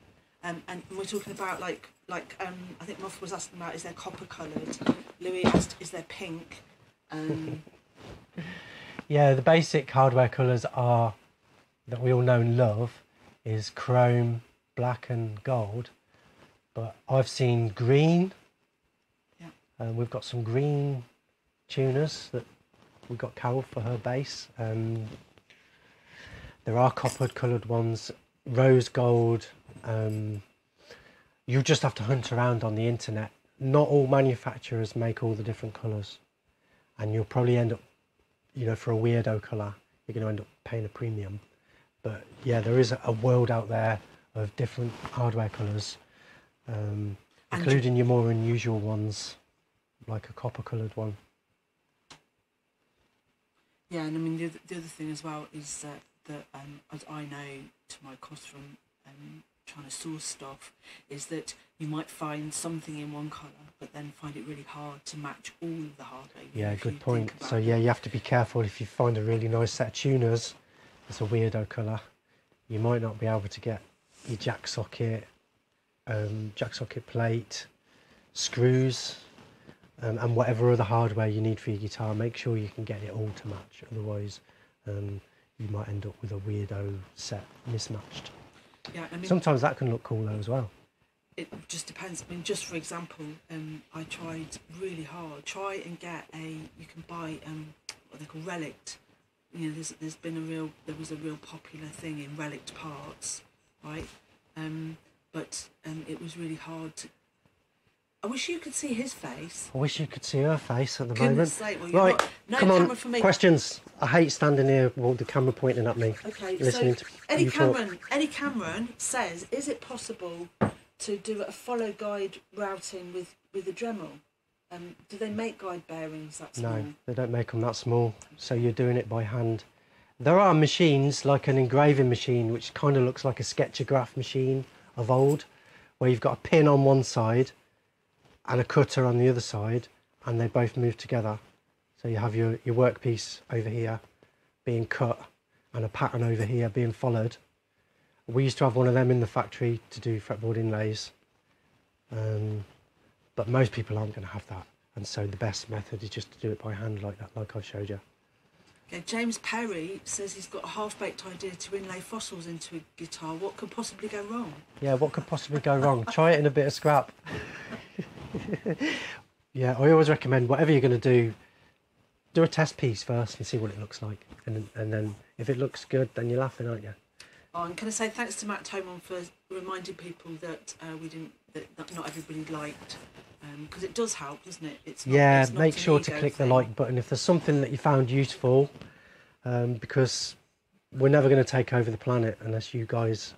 um, and we're talking about like like um, I think Muff was asking about is there copper coloured. Louis asked is there pink. Um, Yeah, the basic hardware colours are that we all know and love is chrome, black, and gold. But I've seen green. Yeah. And we've got some green tuners that we've got Carol for her bass. Um, there are copper coloured ones, rose gold. Um, you just have to hunt around on the internet. Not all manufacturers make all the different colours, and you'll probably end up you know, for a weirdo colour, you're going to end up paying a premium. But yeah, there is a world out there of different hardware colours, um, including your more unusual ones, like a copper coloured one. yeah, and I mean the other, the other thing as well is that that um, as I know to my cost from um, trying to source stuff is that you might find something in one colour, but then find it really hard to match all of the hardware. Yeah, good point. So it. yeah, you have to be careful if you find a really nice set of tuners. It's a weirdo colour. You might not be able to get your jack socket, um, jack socket plate, screws, um, and whatever other hardware you need for your guitar. Make sure you can get it all to match. Otherwise, um, you might end up with a weirdo set mismatched. Yeah, I mean, Sometimes that can look cool though as well. it just depends. I mean, just for example, um, I tried really hard. Try and get a. You can buy um, what they call relict. You know, there's there's been a real there was a real popular thing in relict parts, right? Um, but um, it was really hard to. I wish you could see his face. I wish you could see her face at the Goodness moment. sake, well, Right, not- no come on. for me. Questions. I hate standing here with the camera pointing at me. Okay, listening so to Eddie you talk. Cameron, Eddie Cameron says, is it possible to do a follow guide routing with with a Dremel? Um, do they make guide bearings that small? No, they don't make them that small, so you're doing it by hand. There are machines like an engraving machine, which kind of looks like a sketchograph machine of old, where you've got a pin on one side and a cutter on the other side, and they both move together. So you have your, your workpiece over here being cut and a pattern over here being followed. We used to have one of them in the factory to do fretboard inlays. Um, but most people aren't going to have that and so the best method is just to do it by hand like that like i've showed you Okay, James Perry says he's got a half-baked idea to inlay fossils into a guitar. What could possibly go wrong? yeah what could possibly go wrong try it in a bit of scrap yeah i always recommend whatever you're going to do do a test piece first and see what it looks like and, and then if it looks good then you're laughing aren't you Oh, and can I say thanks to Matt Tomon for reminding people that uh, we didn't, that, that not everybody liked, because it does help, doesn't it? It's not, yeah it's make sure to click the like button if there's something that you found useful um, because we're never going to take over the planet unless you guys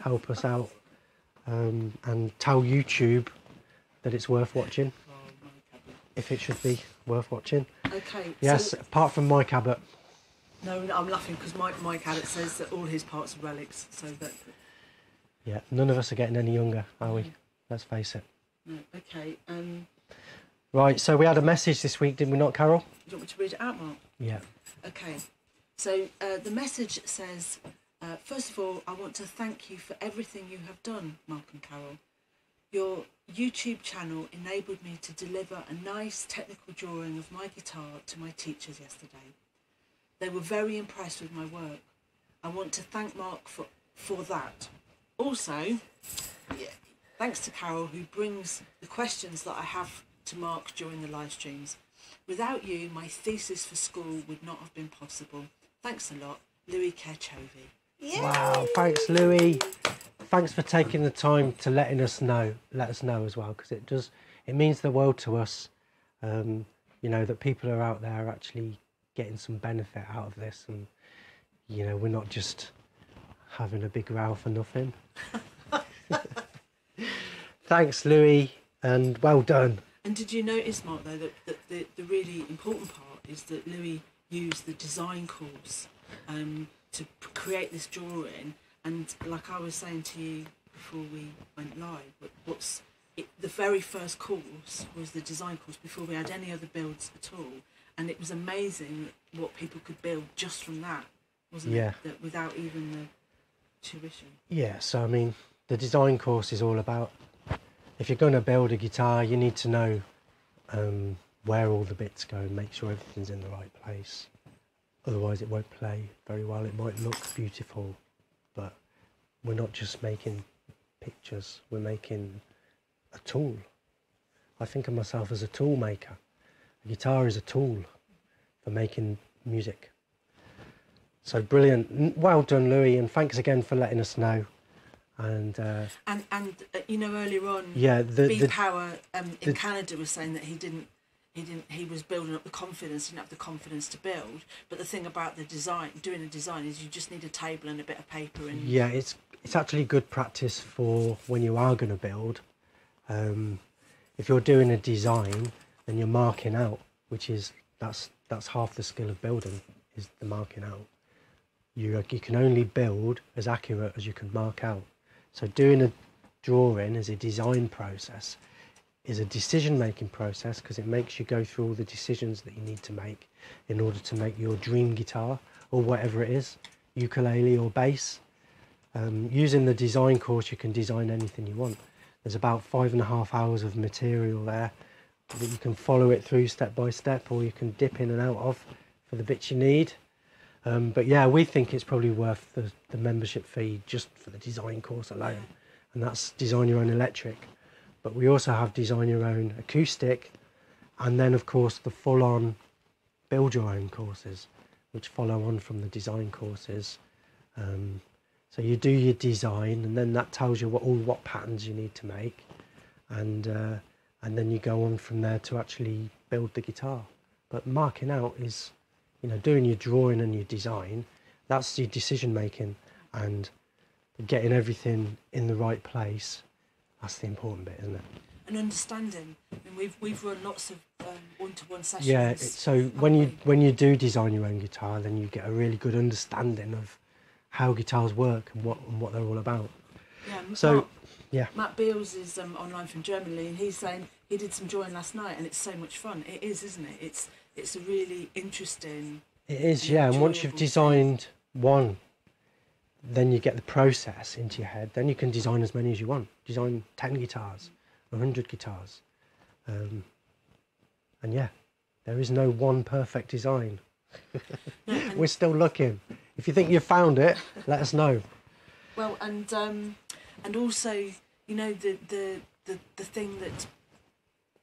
help us out um, and tell youtube that it's worth watching Oh, if it should be worth watching. Okay. yes So, apart from mike abbott no, no, I'm laughing because Mike Mike Abbott says that all his parts are relics, so that yeah none of us are getting any younger are we? Let's face it no. Okay. Um, right so we had a message this week didn't we not carol do you want me to read it out, Mark? yeah Okay. So uh, the message says, uh, first of all, I want to thank you for everything you have done, Mark and Carol. Your YouTube channel enabled me to deliver a nice technical drawing of my guitar to my teachers yesterday. They were very impressed with my work. I want to thank Mark for, for that. Also, yeah, thanks to Carol, who brings the questions that I have to Mark during the live streams. Without you, my thesis for school would not have been possible. Thanks a lot, Louis Kerchovi. Wow, thanks, Louis. Thanks for taking the time to letting us know, let us know as well, because it does, it means the world to us. Um, you know that people are out there actually getting some benefit out of this, and you know we're not just having a big row for nothing. thanks, Louis, and well done. And did you notice, Mark, though, that, that the, the really important part is that Louis used the design course um, to create this drawing. And like I was saying to you before we went live, what's it, the very first course was the design course before we had any other builds at all. And it was amazing what people could build just from that, wasn't Yeah. it? That without even the tuition. Yeah, so I mean, the design course is all about if you're going to build a guitar, you need to know um, where all the bits go and make sure everything's in the right place. Otherwise, it won't play very well. It might look beautiful, but we're not just making pictures, we're making a tool. I think of myself as a tool maker. A guitar is a tool for making music. So brilliant. Well done, Louis, and thanks again for letting us know. And uh, And and uh, you know earlier on, yeah, the, B the Power um, in the- Canada was saying that he didn't, he didn't, he was building up the confidence, didn't have the confidence to build. But the thing about the design, doing a design, is you just need a table and a bit of paper and yeah, it's it's actually good practice for when you are going to build. Um, if you're doing a design, then you're marking out, which is that's that's half the skill of building is the marking out. You you can only build as accurate as you can mark out. So doing a drawing as a design process, is a decision making process because it makes you go through all the decisions that you need to make in order to make your dream guitar or whatever it is, ukulele or bass. Um, using the design course, you can design anything you want. There's about five and a half hours of material there that you can follow it through step by step, or you can dip in and out of for the bits you need. Um, but yeah, we think it's probably worth the, the membership fee just for the design course alone, and that's design your own electric. But we also have design your own acoustic, and then of course the full-on build your own courses, which follow on from the design courses. Um, so you do your design, and then that tells you what all what patterns you need to make, and uh, and then you go on from there to actually build the guitar. But marking out is, you know, doing your drawing and your design. That's your decision making and getting everything in the right place. That's the important bit, isn't it? And understanding. I mean, we've we've run lots of um, one-to-one sessions. Yeah. So when you when you do design your own guitar, then you get a really good understanding of how guitars work and what and what they're all about. Yeah, So, Mark, yeah. Matt Beals is um, online from Germany, and he's saying he did some drawing last night, and it's so much fun. It is, isn't it? It's it's a really interesting. It is, yeah. And once you've enjoyable thing. designed one, then you get the process into your head. Then you can design as many as you want. Design 10 guitars, 100 guitars. Um, and yeah, there is no one perfect design. No, We're still looking. If you think you've found it, let us know. Well, and um, and also, you know, the the the, the thing that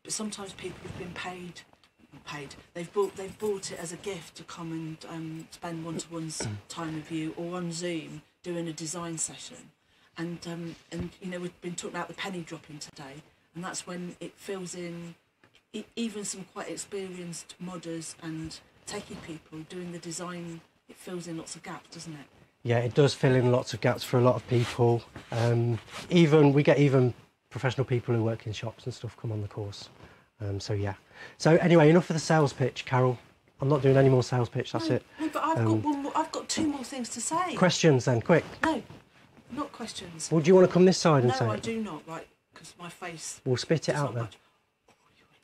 sometimes people have been paid, paid. They've bought they've bought it as a gift to come and um, spend one to one's time with you, or on Zoom doing a design session, and um, and you know we've been talking about the penny dropping today, and that's when it fills in. e- Even some quite experienced modders and techie people doing the design, it fills in lots of gaps, doesn't it? Yeah, it does fill in lots of gaps for a lot of people. Um, even we get even professional people who work in shops and stuff come on the course. Um, so yeah. So anyway, enough of the sales pitch, Carol. I'm not doing any more sales pitch. That's no, it. No, but I've Um, got one more, I've got two more things to say. Questions then, quick. no, not questions. Well, do you want to come this side and say? no, say I it? do not. Right, because my face. We'll spit it does out not then. match.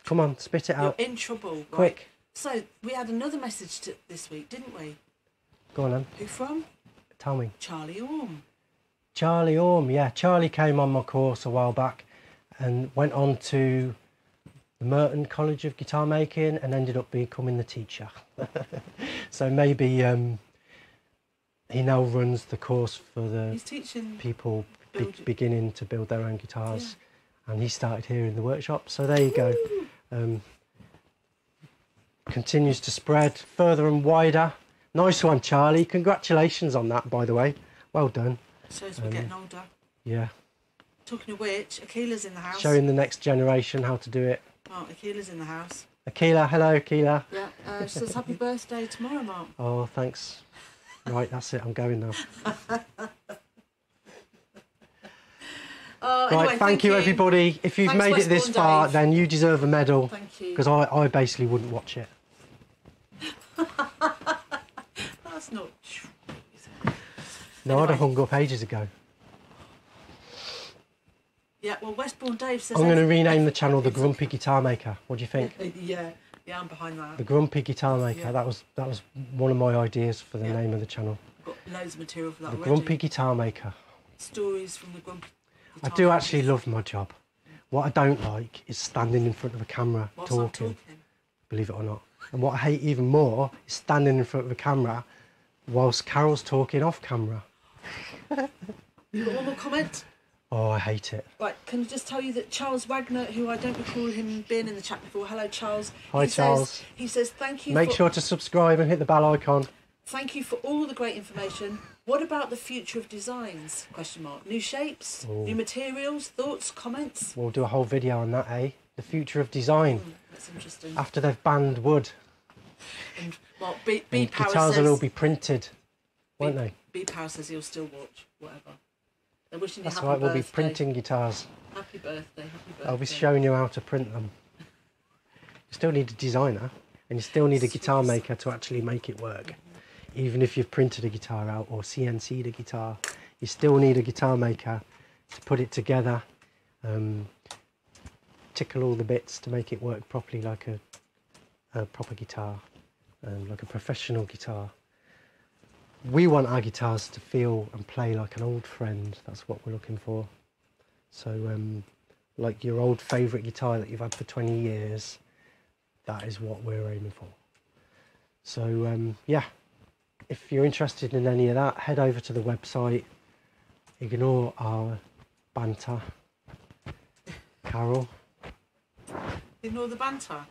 Come on, spit it You're out. in trouble. Right? Quick. So we had another message to, this week, didn't we? Go on then. Who from? Tell me. Charlie Orm. Charlie Orm. Yeah, Charlie came on my course a while back and went on to the Merton College of Guitar Making and ended up becoming the teacher. so maybe um, he now runs the course for the people be- beginning to build their own guitars. And he started here in the workshop. So there you go. Um, continues to spread further and wider. Nice one, Charlie. Congratulations on that, by the way. Well done. So as we're um, getting older. Yeah. Talking of which, Akila's in the house. Showing the next generation how to do it. Mark, Akila's in the house. Akila, hello, Akila. Yeah. Uh, she says happy birthday tomorrow, Mark. Oh, thanks. Right, that's it. I'm going now. Oh, Right, anyway, thank, you, everybody. If you've Thanks, made it this far, Dave. then you deserve a medal Thank you. because I, I basically wouldn't watch it. That's not true. No, I'd have hung up ages ago. Yeah, well, Westbourne Dave says. I'm going to rename the channel the Grumpy Guitar Maker. What do you think? Uh, yeah, yeah, I'm behind that. The Grumpy Guitar Maker. Yeah. That was that was one of my ideas for the Yeah. name of the channel. Got loads of material for that The already. Grumpy Guitar Maker. Stories from the grumpy. Guitar I do actually love my job. What I don't like is standing in front of a camera talking. talking. believe it or not. And what I hate even more is standing in front of a camera whilst Carol's talking off camera. You got one more comment? Oh, I hate it. Right, can I just tell you that Charles Wagner, who I don't recall him being in the chat before, hello Charles. Hi, he Charles. Says, he says thank you. Make for, sure to subscribe and hit the bell icon. Thank you for all the great information. What about the future of designs? Question mark. New shapes, Oh. new materials, thoughts, comments. We'll do a whole video on that, eh? The future of design. Hmm, that's interesting. After they've banned wood, And well, B, B and Power guitars says. will all be printed, won't B, they? B Power says he'll still watch. Whatever. They're wishing you That's happy right, we'll be printing guitars. Happy birthday. Happy birthday. I'll be showing you how to print them. You still need a designer, and you still need a guitar maker to actually make it work. Even if you've printed a guitar out or CNC'd a guitar, you still need a guitar maker to put it together, um, tickle all the bits to make it work properly like a, a proper guitar, um, like a professional guitar. We want our guitars to feel and play like an old friend. That's what we're looking for. So, um, like your old favourite guitar that you've had for 20 years, that is what we're aiming for. So, um, yeah, if you're interested in any of that, head over to the website. Ignore our banter. Carol, Ignore the banter.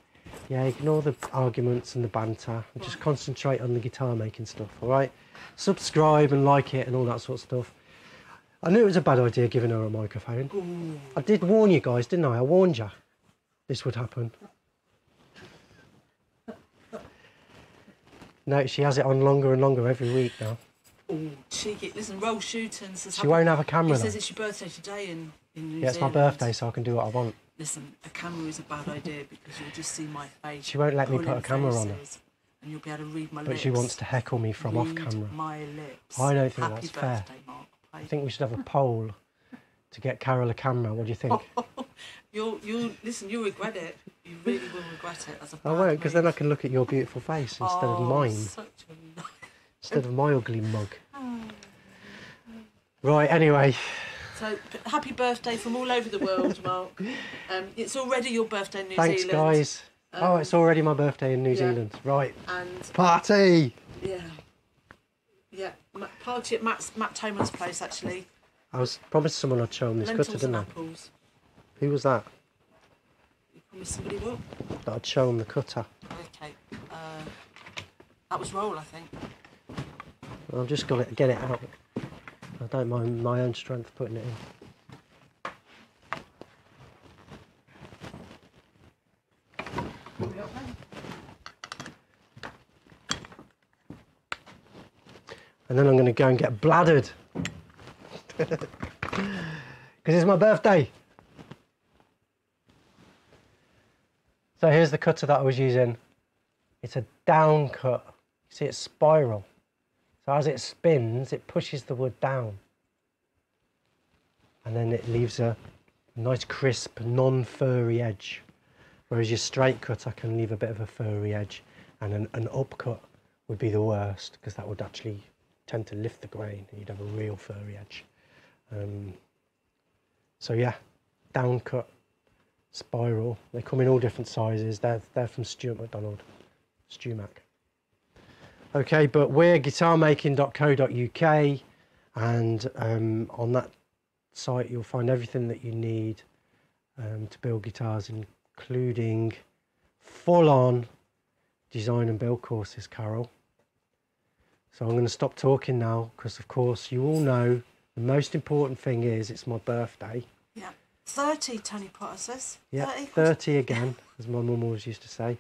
yeah, ignore the arguments and the banter and just concentrate on the guitar making stuff, all right? Subscribe and like it and all that sort of stuff. I knew it was a bad idea giving her a microphone. Ooh. I did warn you guys, didn't I? I warned you this would happen. No, she has it on longer and longer every week now. Ooh, cheeky. Listen, Roll Shooton says. She won't have a camera She says it's your birthday today in, in New Yeah, it's my birthday, so I can do what I want. Listen, a camera is a bad idea because you'll just see my face. She won't let me put a camera on her. And you'll be able to read my But lips. But she wants to heckle me from off camera. my lips. I don't think Happy that's fair. Mark. I think we should have a poll to get Carol a camera. What do you think? You'll, you'll listen. You'll regret it. You really will regret it. As a I won't, because then I can look at your beautiful face instead of Oh, mine. Such a. Instead of my ugly mug. Right, anyway. So happy birthday from all over the world, Mark. Um, it's already your birthday in New Thanks, Zealand. guys. Oh, Um, it's already my birthday in New yeah. Zealand. Right. And Party! yeah, yeah, party at Matt's, Matt Toman's place actually. I was promised someone I'd show them this Lentils cutter, and didn't I? apples. Who was that? You promised somebody what? That I'd show them the cutter. Okay. Uh, that was roll, I think. I've just got to get it out. I don't mind my own strength putting it in. And then I'm going to go and get bladdered. Because it's my birthday. So here's the cutter that I was using. It's a down cut. You see, it's spiral. So as it spins, it pushes the wood down. And then it leaves a nice crisp, non-furry edge. Whereas your straight cut, I can leave a bit of a furry edge. And an, an upcut would be the worst because that would actually tend to lift the grain and you'd have a real furry edge. Um, so yeah, down cut, spiral. They come in all different sizes. They're, they're from Stewart MacDonald, Stu Mac. Okay, but we're guitarmaking.co.uk, and um, on that site you'll find everything that you need um, to build guitars, including full-on design and build courses, Carol. So I'm going to stop talking now because, of course, you all know the most important thing is it's my birthday. Yeah. 30, Tony Potter says. Yeah, 30. 30 again, as my mum always used to say.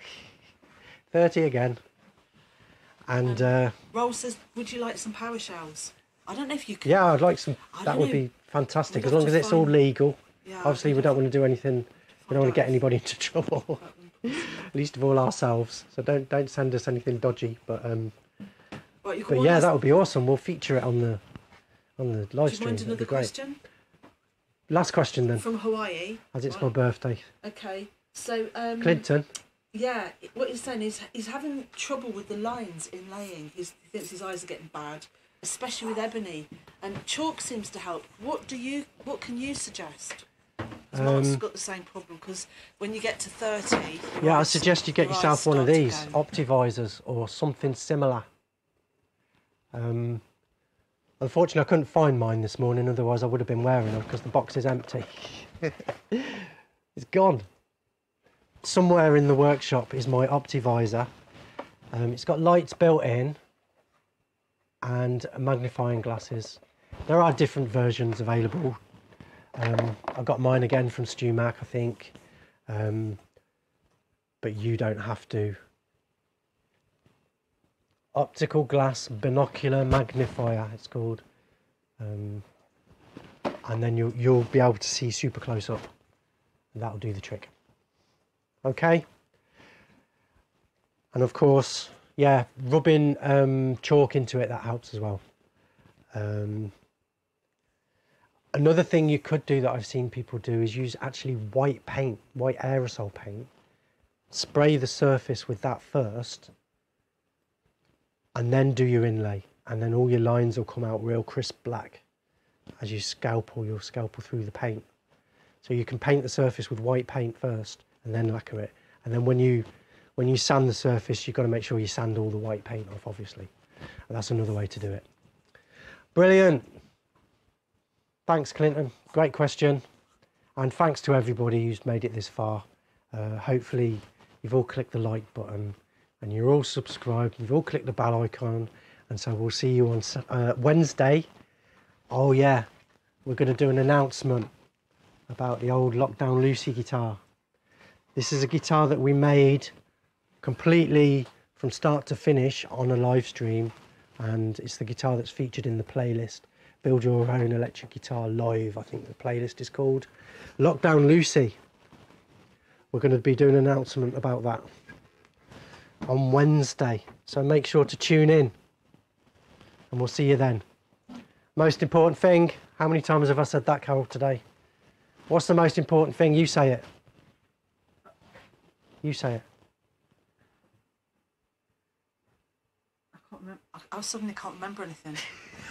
30 again. And uh, Roll says, would you like some PowerShells? I don't know if you can. yeah, I'd like some. I That would know. be fantastic as long as it's all legal. Yeah, Obviously, we'd don't want to do anything. We don't want to get anybody into trouble. Least of all ourselves. So don't don't send us anything dodgy. But um, Right, you but yeah, that would be awesome. We'll feature it on the on the live Do you stream. mind another question? Last question then, From Hawaii. as it's right. my birthday. Okay. So, um, Clinton. yeah, what he's saying is he's having trouble with the lines in laying. He's, he thinks his eyes are getting bad, especially with ebony. And chalk seems to help. What do you? What can you suggest? 'Cause Mark's Um, got the same problem because when you get to thirty, your Yeah, I eyes- suggest you get your eyes yourself one of start to these go. Optivisors or something similar. Um, unfortunately, I couldn't find mine this morning. Otherwise, I would have been wearing them because the box is empty. it's gone. Somewhere in the workshop is my Optivisor. Um, it's got lights built in and magnifying glasses. There are different versions available. Um, I got mine again from StewMac, I think. Um, but you don't have to. Optical glass binocular magnifier, it's called. Um, and then you'll, you'll be able to see super close up. That'll do the trick. Okay? And of course, yeah, rubbing um, chalk into it, that helps as well. Um, Another thing you could do that I've seen people do is use actually white paint, white aerosol paint. Spray the surface with that first, and then do your inlay, and then all your lines will come out real crisp black as you scalpel your scalpel through the paint. So you can paint the surface with white paint first, and then lacquer it. And then when you when you sand the surface, you've got to make sure you sand all the white paint off, obviously. And that's another way to do it. Brilliant. Thanks, Clinton. Great question. And thanks to everybody who's made it this far. Uh, hopefully, you've all clicked the like button and you're all subscribed. You've all clicked the bell icon. And so we'll see you on uh, Wednesday. Oh, yeah. We're going to do an announcement about the old Lockdown Lucy guitar. This is a guitar that we made completely from start to finish on a live stream and it's the guitar that's featured in the playlist build your own electric guitar live i think the playlist is called lockdown lucy we're going to be doing an announcement about that on wednesday so make sure to tune in and we'll see you then most important thing how many times have i said that carol today what's the most important thing you say it you say it can't remember. I, suddenly can't remember anything.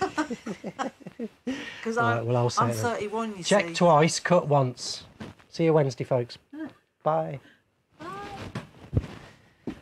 Because Right, I'm, well, I'll say I'm 31, you Check see. twice, cut once. See you Wednesday, folks. Bye.